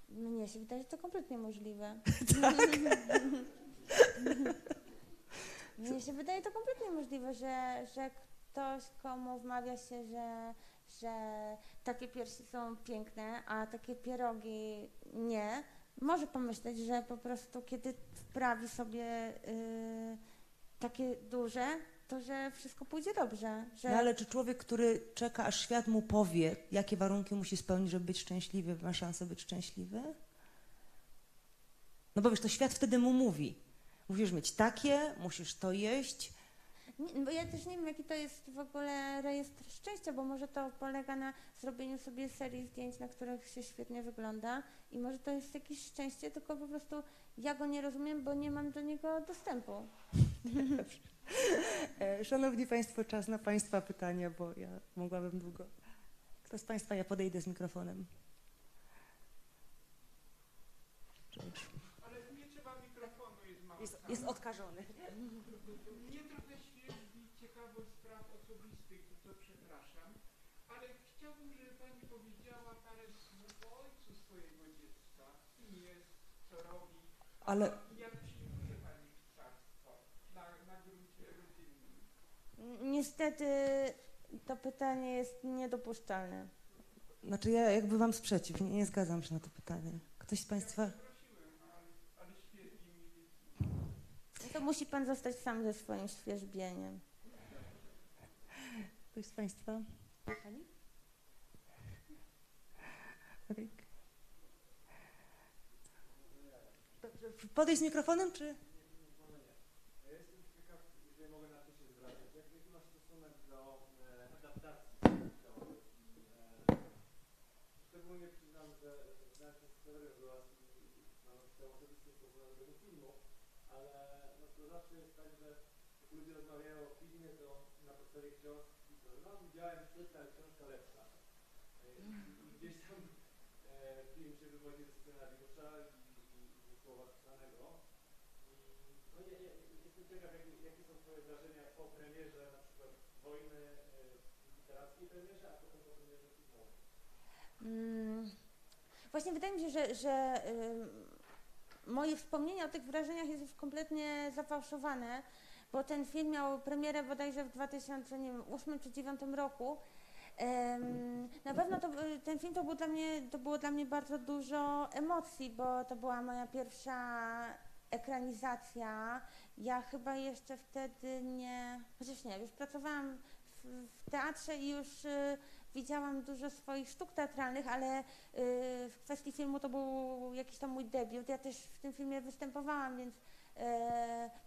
B: mnie się wydaje, że to kompletnie możliwe. Mnie się wydaje to kompletnie możliwe, że, że ktoś, komu wmawia się, że, że takie piersi są piękne, a takie pierogi nie, może pomyśleć, że po prostu kiedy wprawi sobie y, takie duże, to że wszystko pójdzie dobrze. Że...
A: No ale czy człowiek, który czeka, aż świat mu powie, jakie warunki musi spełnić, żeby być szczęśliwy, ma szansę być szczęśliwy? No bo wiesz, to świat wtedy mu mówi. Musisz mieć takie, musisz to jeść.
B: Nie, bo ja też nie wiem, jaki to jest w ogóle rejestr szczęścia, bo może to polega na zrobieniu sobie serii zdjęć, na których się świetnie wygląda i może to jest jakieś szczęście, tylko po prostu ja go nie rozumiem, bo nie mam do niego dostępu.
A: E, Szanowni Państwo, czas na Państwa pytania, bo ja mogłabym długo. Kto z Państwa, ja podejdę z mikrofonem.
C: Ale nie trzeba mikrofonu, jest.
A: Jest, odkażony.
C: Mnie trochę świetli ciekawość spraw osobistych, to przepraszam, ale chciałbym, żeby Pani powiedziała parę słów o ojcu swojego dziecka. Kim jest, co robi
A: Ale
C: jak przyjmuje Pani pisarstwo na, na gruncie rodzinnym.
B: Niestety to pytanie jest niedopuszczalne.
A: znaczy ja jakby mam sprzeciw, nie, nie zgadzam się na to pytanie. Ktoś z Państwa?
C: Prosiłem, no, ale, ale świetli mi jest.
B: To musi pan zostać sam ze swoim świeżbieniem.
A: Ktoś z Państwa? Pani? Dobrze, Podejść z mikrofonem, czy?
D: Ja jestem ciekaw, jeżeli mogę na to się zwracać, jak, jaki masz stosunek do e, adaptacji książek i e, szczególnie przyznam, że znałem się z teorią do was i mam swoją osobistą stosunek do tego filmu, ale no, to zawsze jest tak, że jak ludzie o filmie, to na podstawie książki, to no widziałem książka lepsza. E, I gdzieś tam e, film się wywodzi ze scenariusza i, i, i słowa pisanego. I no, jestem ciekaw, jakie, jakie są Twoje wrażenia po premierze na przykład wojny e, literackiej premierze, a potem po premierze filmowej.
B: Mm, Właśnie wydaje mi się, że, że ym, moje wspomnienia o tych wrażeniach jest już kompletnie zafałszowane, bo ten film miał premierę bodajże w 2008 czy 2009 roku. Na pewno to, y, ten film to, był dla mnie, to było dla mnie bardzo dużo emocji, bo to była moja pierwsza ekranizacja. Ja chyba jeszcze wtedy nie, chociaż nie, już pracowałam w, w teatrze i już y, widziałam dużo swoich sztuk teatralnych, ale y, w kwestii filmu to był jakiś tam mój debiut. Ja też w tym filmie występowałam, więc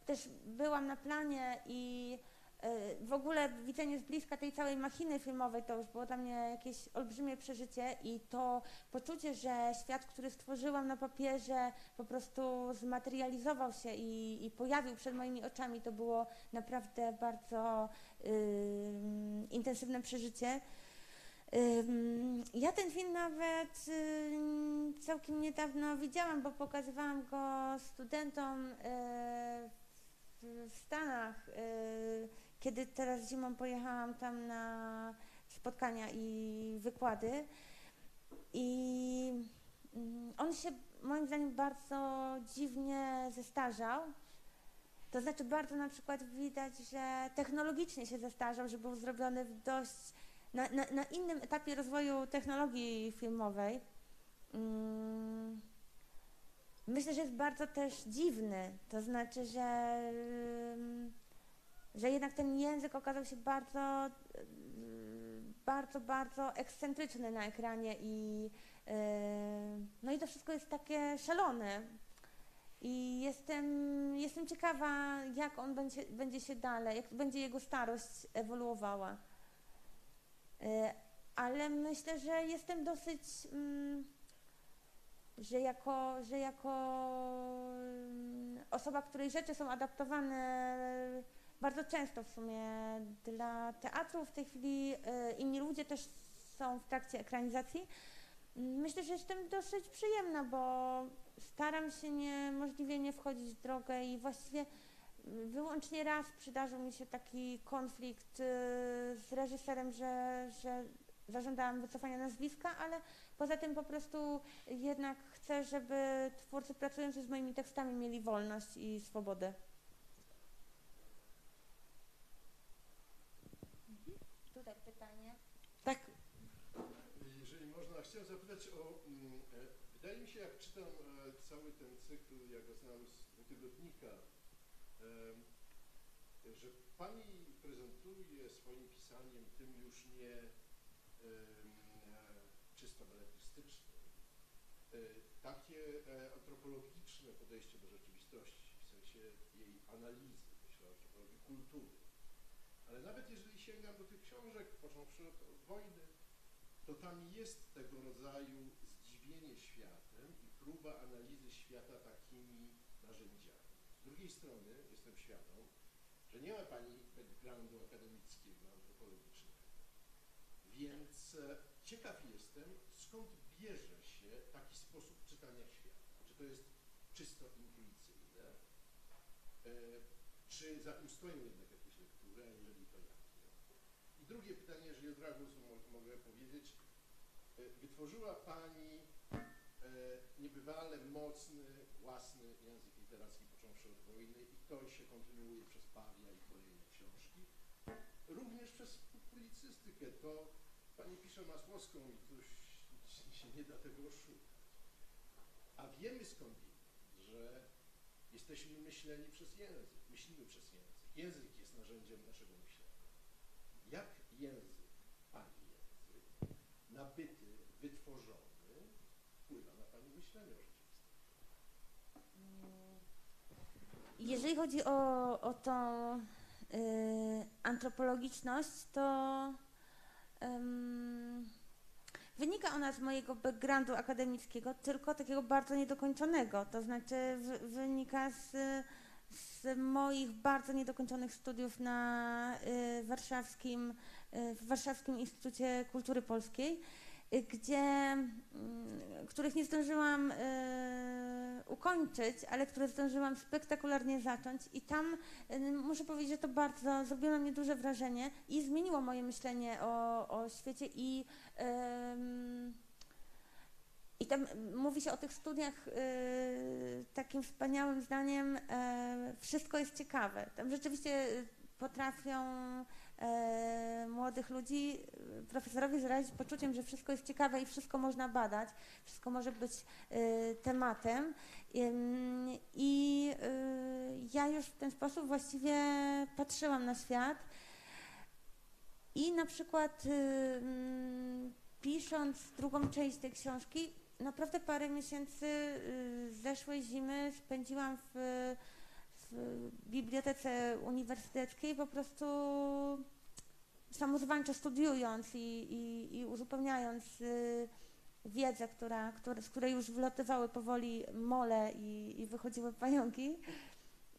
B: też byłam na planie i e, w ogóle widzenie z bliska tej całej machiny filmowej to już było dla mnie jakieś olbrzymie przeżycie i to poczucie, że świat, który stworzyłam na papierze po prostu zmaterializował się i, i pojawił przed moimi oczami, to było naprawdę bardzo ym, intensywne przeżycie. Ja ten film nawet całkiem niedawno widziałam, bo pokazywałam go studentom y, w, Stanach, y, kiedy teraz zimą pojechałam tam na spotkania i wykłady. I on się moim zdaniem bardzo dziwnie zestarzał. To znaczy bardzo na przykład widać, że technologicznie się zestarzał, że był zrobiony w dość na, na, na innym etapie rozwoju technologii filmowej. Mm, Myślę, że jest bardzo też dziwny. To znaczy, że, ym, że jednak ten język okazał się bardzo, ym, bardzo, bardzo ekscentryczny na ekranie i ym, no i to wszystko jest takie szalone. I jestem, jestem ciekawa, jak on będzie, będzie się dalej, jak będzie jego starość ewoluowała. E, Ale myślę, że jestem dosyć, mm, że jako, że jako mm, osoba, której rzeczy są adaptowane bardzo często w sumie dla teatru, w tej chwili e, inni ludzie też są w trakcie ekranizacji. Myślę, że jestem dosyć przyjemna, bo staram się nie, możliwie nie wchodzić w drogę i właściwie wyłącznie raz przydarzył mi się taki konflikt y, z reżyserem, że, że zażądałam wycofania nazwiska, ale poza tym po prostu jednak chcę, żeby twórcy pracujący z moimi tekstami mieli wolność i swobodę.
E: chciałem zapytać o, mm, e, wydaje mi się jak czytam e, cały ten cykl, jak go znam z tygodnika, em, że Pani prezentuje swoim pisaniem tym już nie czysto beletrystycznym, e, takie e, antropologiczne podejście do rzeczywistości, w sensie jej analizy, myślę o antropologii kultury. Ale nawet jeżeli sięgam do tych książek, począwszy od wojny, to tam jest tego rodzaju zdziwienie światem i próba analizy świata takimi narzędziami. Z drugiej strony jestem świadom, że nie ma Pani backgroundu akademickiego, antropologicznego. Więc e, ciekaw jestem, skąd bierze się taki sposób czytania świata. Czy to jest czysto intuicyjne, e, czy za tym stoją jednak jakieś lektury, jeżeli to jakie? I drugie pytanie, jeżeli od razu mo- mogę powiedzieć, e, wytworzyła Pani niebywale mocny, własny język literacki, wojny i to się kontynuuje przez Pawia i kolejne książki. Również przez pu- publicystykę. To Pani pisze Masłowską i tu się- nie da tego oszukać. A wiemy skądinąd, że jesteśmy myśleni przez język, myślimy przez język. Język jest narzędziem naszego myślenia. Jak język, Pani język, nabyty, wytworzony, wpływa na Pani myślenie o rzeczywistości?
B: Jeżeli chodzi o, o tą y, antropologiczność, to wynika ona z mojego backgroundu akademickiego, tylko takiego bardzo niedokończonego. To znaczy wy, wynika z, z moich bardzo niedokończonych studiów na y, warszawskim, y, w Warszawskim Instytucie Kultury Polskiej, gdzie, mm, których nie zdążyłam y, ukończyć, ale które zdążyłam spektakularnie zacząć i tam y, muszę powiedzieć, że to bardzo zrobiło na mnie duże wrażenie i zmieniło moje myślenie o, o świecie i i tam y, mówi się o tych studiach y, takim wspaniałym zdaniem, y, wszystko jest ciekawe. Tam rzeczywiście y, potrafią y, młodych ludzi, profesorowie zarazić poczuciem, że wszystko jest ciekawe i wszystko można badać, wszystko może być y, tematem. I y, ja już w ten sposób właściwie patrzyłam na świat. I na przykład pisząc drugą część tej książki, naprawdę parę miesięcy zeszłej zimy spędziłam w, w bibliotece uniwersyteckiej po prostu samozwańczo studiując i, i, i uzupełniając y, wiedzę, która, która, z której już wylatywały powoli mole i, i wychodziły pająki.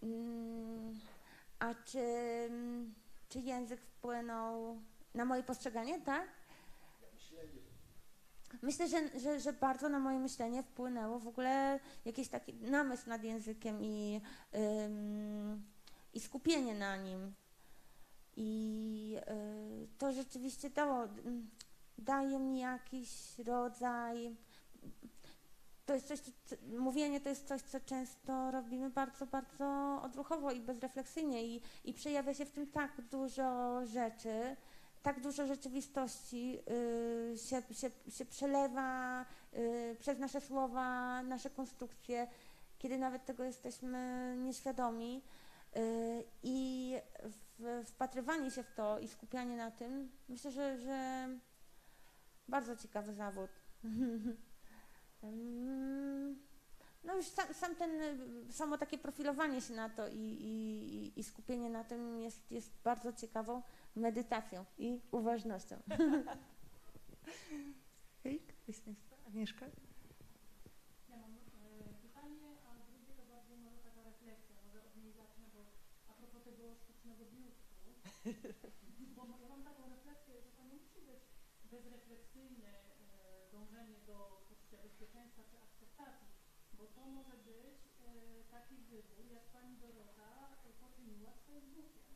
B: Mm, A czy, czy język wpłynął na moje postrzeganie? Tak. Myślę, że, że, że bardzo na moje myślenie wpłynęło w ogóle jakiś taki namysł nad językiem i, ym, i skupienie na nim. I y, to rzeczywiście dało, ym, daje mi jakiś rodzaj. To jest coś, co, co- mówienie to jest coś, co często robimy bardzo, bardzo odruchowo i bezrefleksyjnie i, i przejawia się w tym tak dużo rzeczy, tak dużo rzeczywistości y, się, się, się przelewa y, przez nasze słowa, nasze konstrukcje, kiedy nawet tego jesteśmy nieświadomi. Y, I wpatrywanie się w to i skupianie na tym, myślę, że, że bardzo ciekawy zawód. No już sam, sam ten, samo takie profilowanie się na to i, i, i skupienie na tym jest, jest bardzo ciekawą medytacją i uważnością.
A: Hej, ktoś z Państwa? Agnieszka?
F: Ja mam e, pytanie, a drugie to bardziej może taka refleksja, może od niej zacznę, bo a propos tego sztucznego biustu, bo ja mam taką refleksję, że to nie musi być bezrefleksyjne e, dążenie do poczucia bezpieczeństwa czy akceptacji, bo to może być e, taki wybór, jak pani Dorota poczyniła z Facebookiem.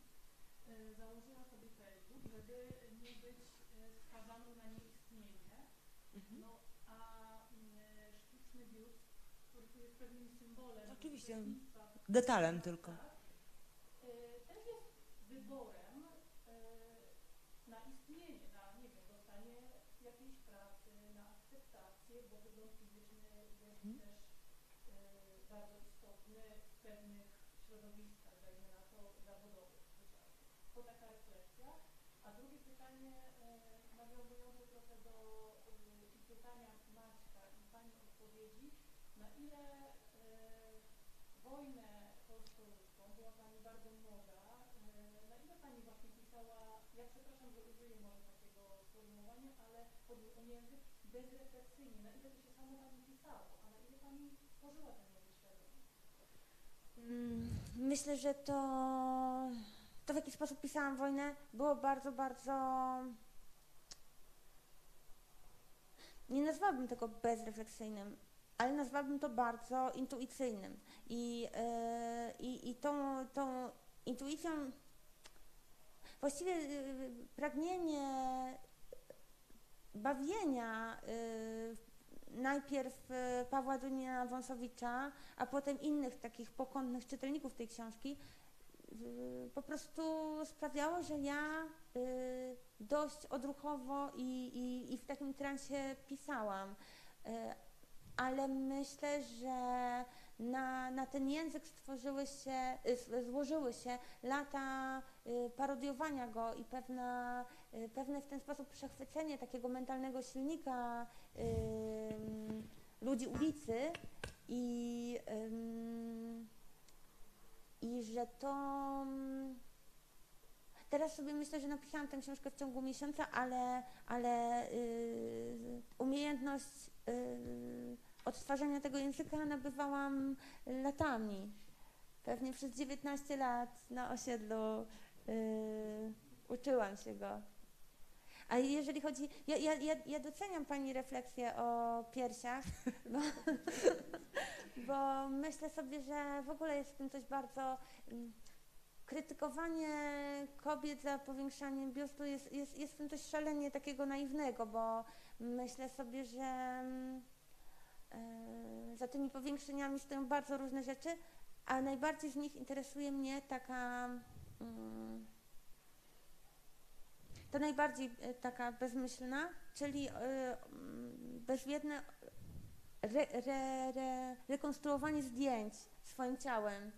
F: E, założyła sobie Facebook, żeby nie być e, skazaną na nieistnienie, no a mm, sztuczny biust, który jest pewnym symbolem
A: Oczywiście. Detalem tylko.
F: tak, e, też jest wyborem, e, na istnienie, na, nie wiem, dostanie jakiejś pracy, na akceptację, bo wygląd fizyczny jest
A: Mhm.
F: też y, bardzo istotny w pewnych środowiskach, dajmy na to zawodowych chociażby. To taka refleksja. A drugie pytanie, y, nawiązujące trochę do i pytania Maćka i Pani odpowiedzi, na ile y, wojnę polsko-ruską, była Pani bardzo młoda, y, na ile Pani właśnie pisała, ja przepraszam, że użyję może takiego sformułowania, ale chodzi o język bezrefleksyjnie, na ile to się samo Pani pisało, a na ile Pani tworzyła ten język świadomie?
B: Mm, Myślę, że to, to w jaki sposób pisałam wojnę było bardzo, bardzo. Nie nazwałabym tego bezrefleksyjnym, ale nazwałabym to bardzo intuicyjnym. I, yy, i, i tą, tą intuicją, właściwie yy, pragnienie bawienia yy, najpierw Pawła Dunina Wąsowicza, a potem innych takich pokątnych czytelników tej książki, po prostu sprawiało, że ja y, dość odruchowo i, i, i w takim transie pisałam. Y, Ale myślę, że na, na ten język stworzyły się, y, złożyły się lata y, parodiowania go i pewna, y, pewne w ten sposób przechwycenie takiego mentalnego silnika ludzi ulicy i, i że to. mm, Teraz sobie myślę, że napisałam tę książkę w ciągu miesiąca, ale, ale y, umiejętność y, odtwarzania tego języka nabywałam latami. Pewnie przez 19 lat na osiedlu y, uczyłam się go. A jeżeli chodzi. Ja, ja, ja, ja doceniam Pani refleksję o piersiach, bo, bo myślę sobie, że w ogóle jest w tym coś bardzo. mm, Krytykowanie kobiet za powiększaniem biustu jest, jest, jest w tym coś szalenie takiego naiwnego, bo myślę sobie, że e, za tymi powiększeniami stoją bardzo różne rzeczy, a najbardziej z nich interesuje mnie taka. mm, ta najbardziej e, taka bezmyślna, czyli e, mm, bezwiedne re, re, re, rekonstruowanie zdjęć swoim ciałem.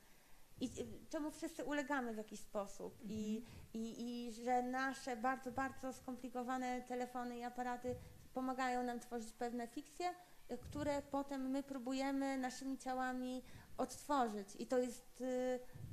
B: I y, czemu wszyscy ulegamy w jakiś sposób. I, i, I że nasze bardzo, bardzo skomplikowane telefony i aparaty pomagają nam tworzyć pewne fikcje, które potem my próbujemy naszymi ciałami odtworzyć. I to jest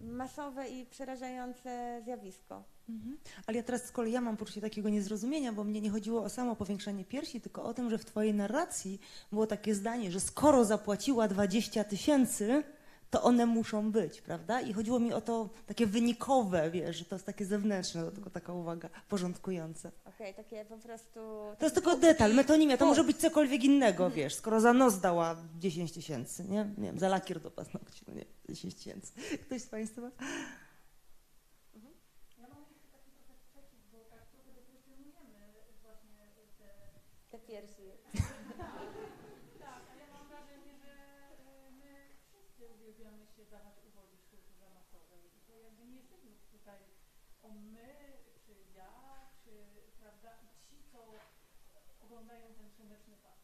B: masowe i przerażające zjawisko.
A: Mhm. Ale ja teraz z kolei ja mam poczucie takiego niezrozumienia, bo mnie nie chodziło o samo powiększanie piersi, tylko o tym, że w twojej narracji było takie zdanie, że skoro zapłaciła 20 tysięcy, to one muszą być, prawda? I chodziło mi o to takie wynikowe, wiesz, że to jest takie zewnętrzne, to tylko taka uwaga porządkująca.
B: Okej, takie po prostu...
A: To jest tylko detal, metonimia, to może być cokolwiek innego, wiesz, skoro za nos dała 10 tysięcy, nie? Nie wiem, za lakier do paznokci, no nie, 10 tysięcy. Ktoś z Państwa?
F: Ja mam jeszcze taki trochę sprzeciw, bo tak trochę deprecjonujemy właśnie te
B: Te piersi.
F: Tak, a ja mam wrażenie, że e, my wszyscy uwielbiamy się dawać uwodzić w kulturze masowej i to jakby nie jesteśmy tutaj o my, czy ja, czy prawda, i ci, co oglądają ten słoneczny pas.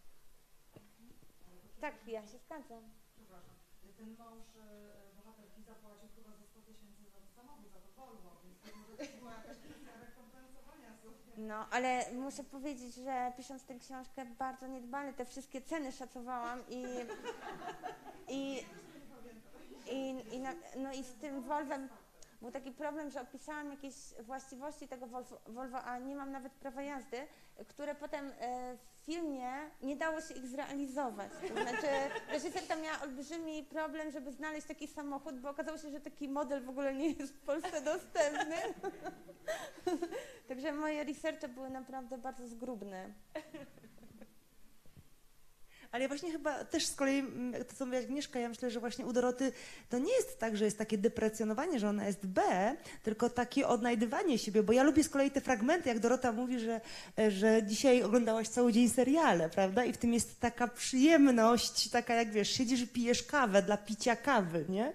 B: Tak, ja się zgadzam.
G: Przepraszam, ten mąż e, bohaterki zapłacił chyba za 100 tysięcy za samochód, za to Volvo, więc może też była jakaś kwestia rekompensowania sobie.
B: No, ale muszę powiedzieć, że pisząc tę książkę bardzo niedbale te wszystkie ceny szacowałam i, i, i, i, na, no i z tym Volvem był taki problem, że opisałam jakieś właściwości tego Volvo, Volvo, a nie mam nawet prawa jazdy, które potem e, w filmie nie dało się ich zrealizować. To znaczy reżyserka miała olbrzymi problem, żeby znaleźć taki samochód, bo okazało się, że taki model w ogóle nie jest w Polsce dostępny. Także moje researche były naprawdę bardzo zgrubne.
A: Ale właśnie chyba też z kolei, mm, to co mówi Agnieszka, ja myślę, że właśnie u Doroty to nie jest tak, że jest takie deprecjonowanie, że ona jest B, tylko takie odnajdywanie siebie, bo ja lubię z kolei te fragmenty, jak Dorota mówi, że, e, że dzisiaj oglądałaś cały dzień seriale, prawda? I w tym jest taka przyjemność, taka jak wiesz, siedzisz i pijesz kawę dla picia kawy, nie?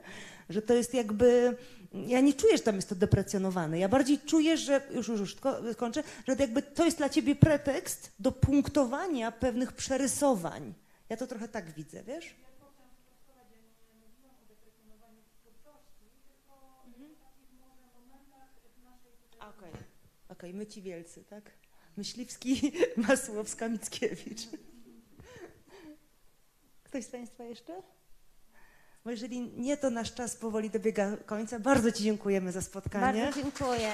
A: Że to jest jakby ja nie czuję, że tam jest to deprecjonowane. Ja bardziej czuję, że, już, już, już ko- kończę, że jakby to jest dla ciebie pretekst do punktowania pewnych przerysowań. Ja to trochę tak widzę, wiesz?
F: Ja tylko chciałam sprostować, ja nie mówiłam o deprecjonowaniu twórczości, tylko o takich może momentach w naszej tutaj
A: Okej, Okej, my ci wielcy, tak? Myśliwski, Masłowska, Mickiewicz. Ktoś z Państwa jeszcze? Bo jeżeli nie, to nasz czas powoli dobiega końca. Bardzo Ci dziękujemy za spotkanie.
B: Bardzo dziękuję.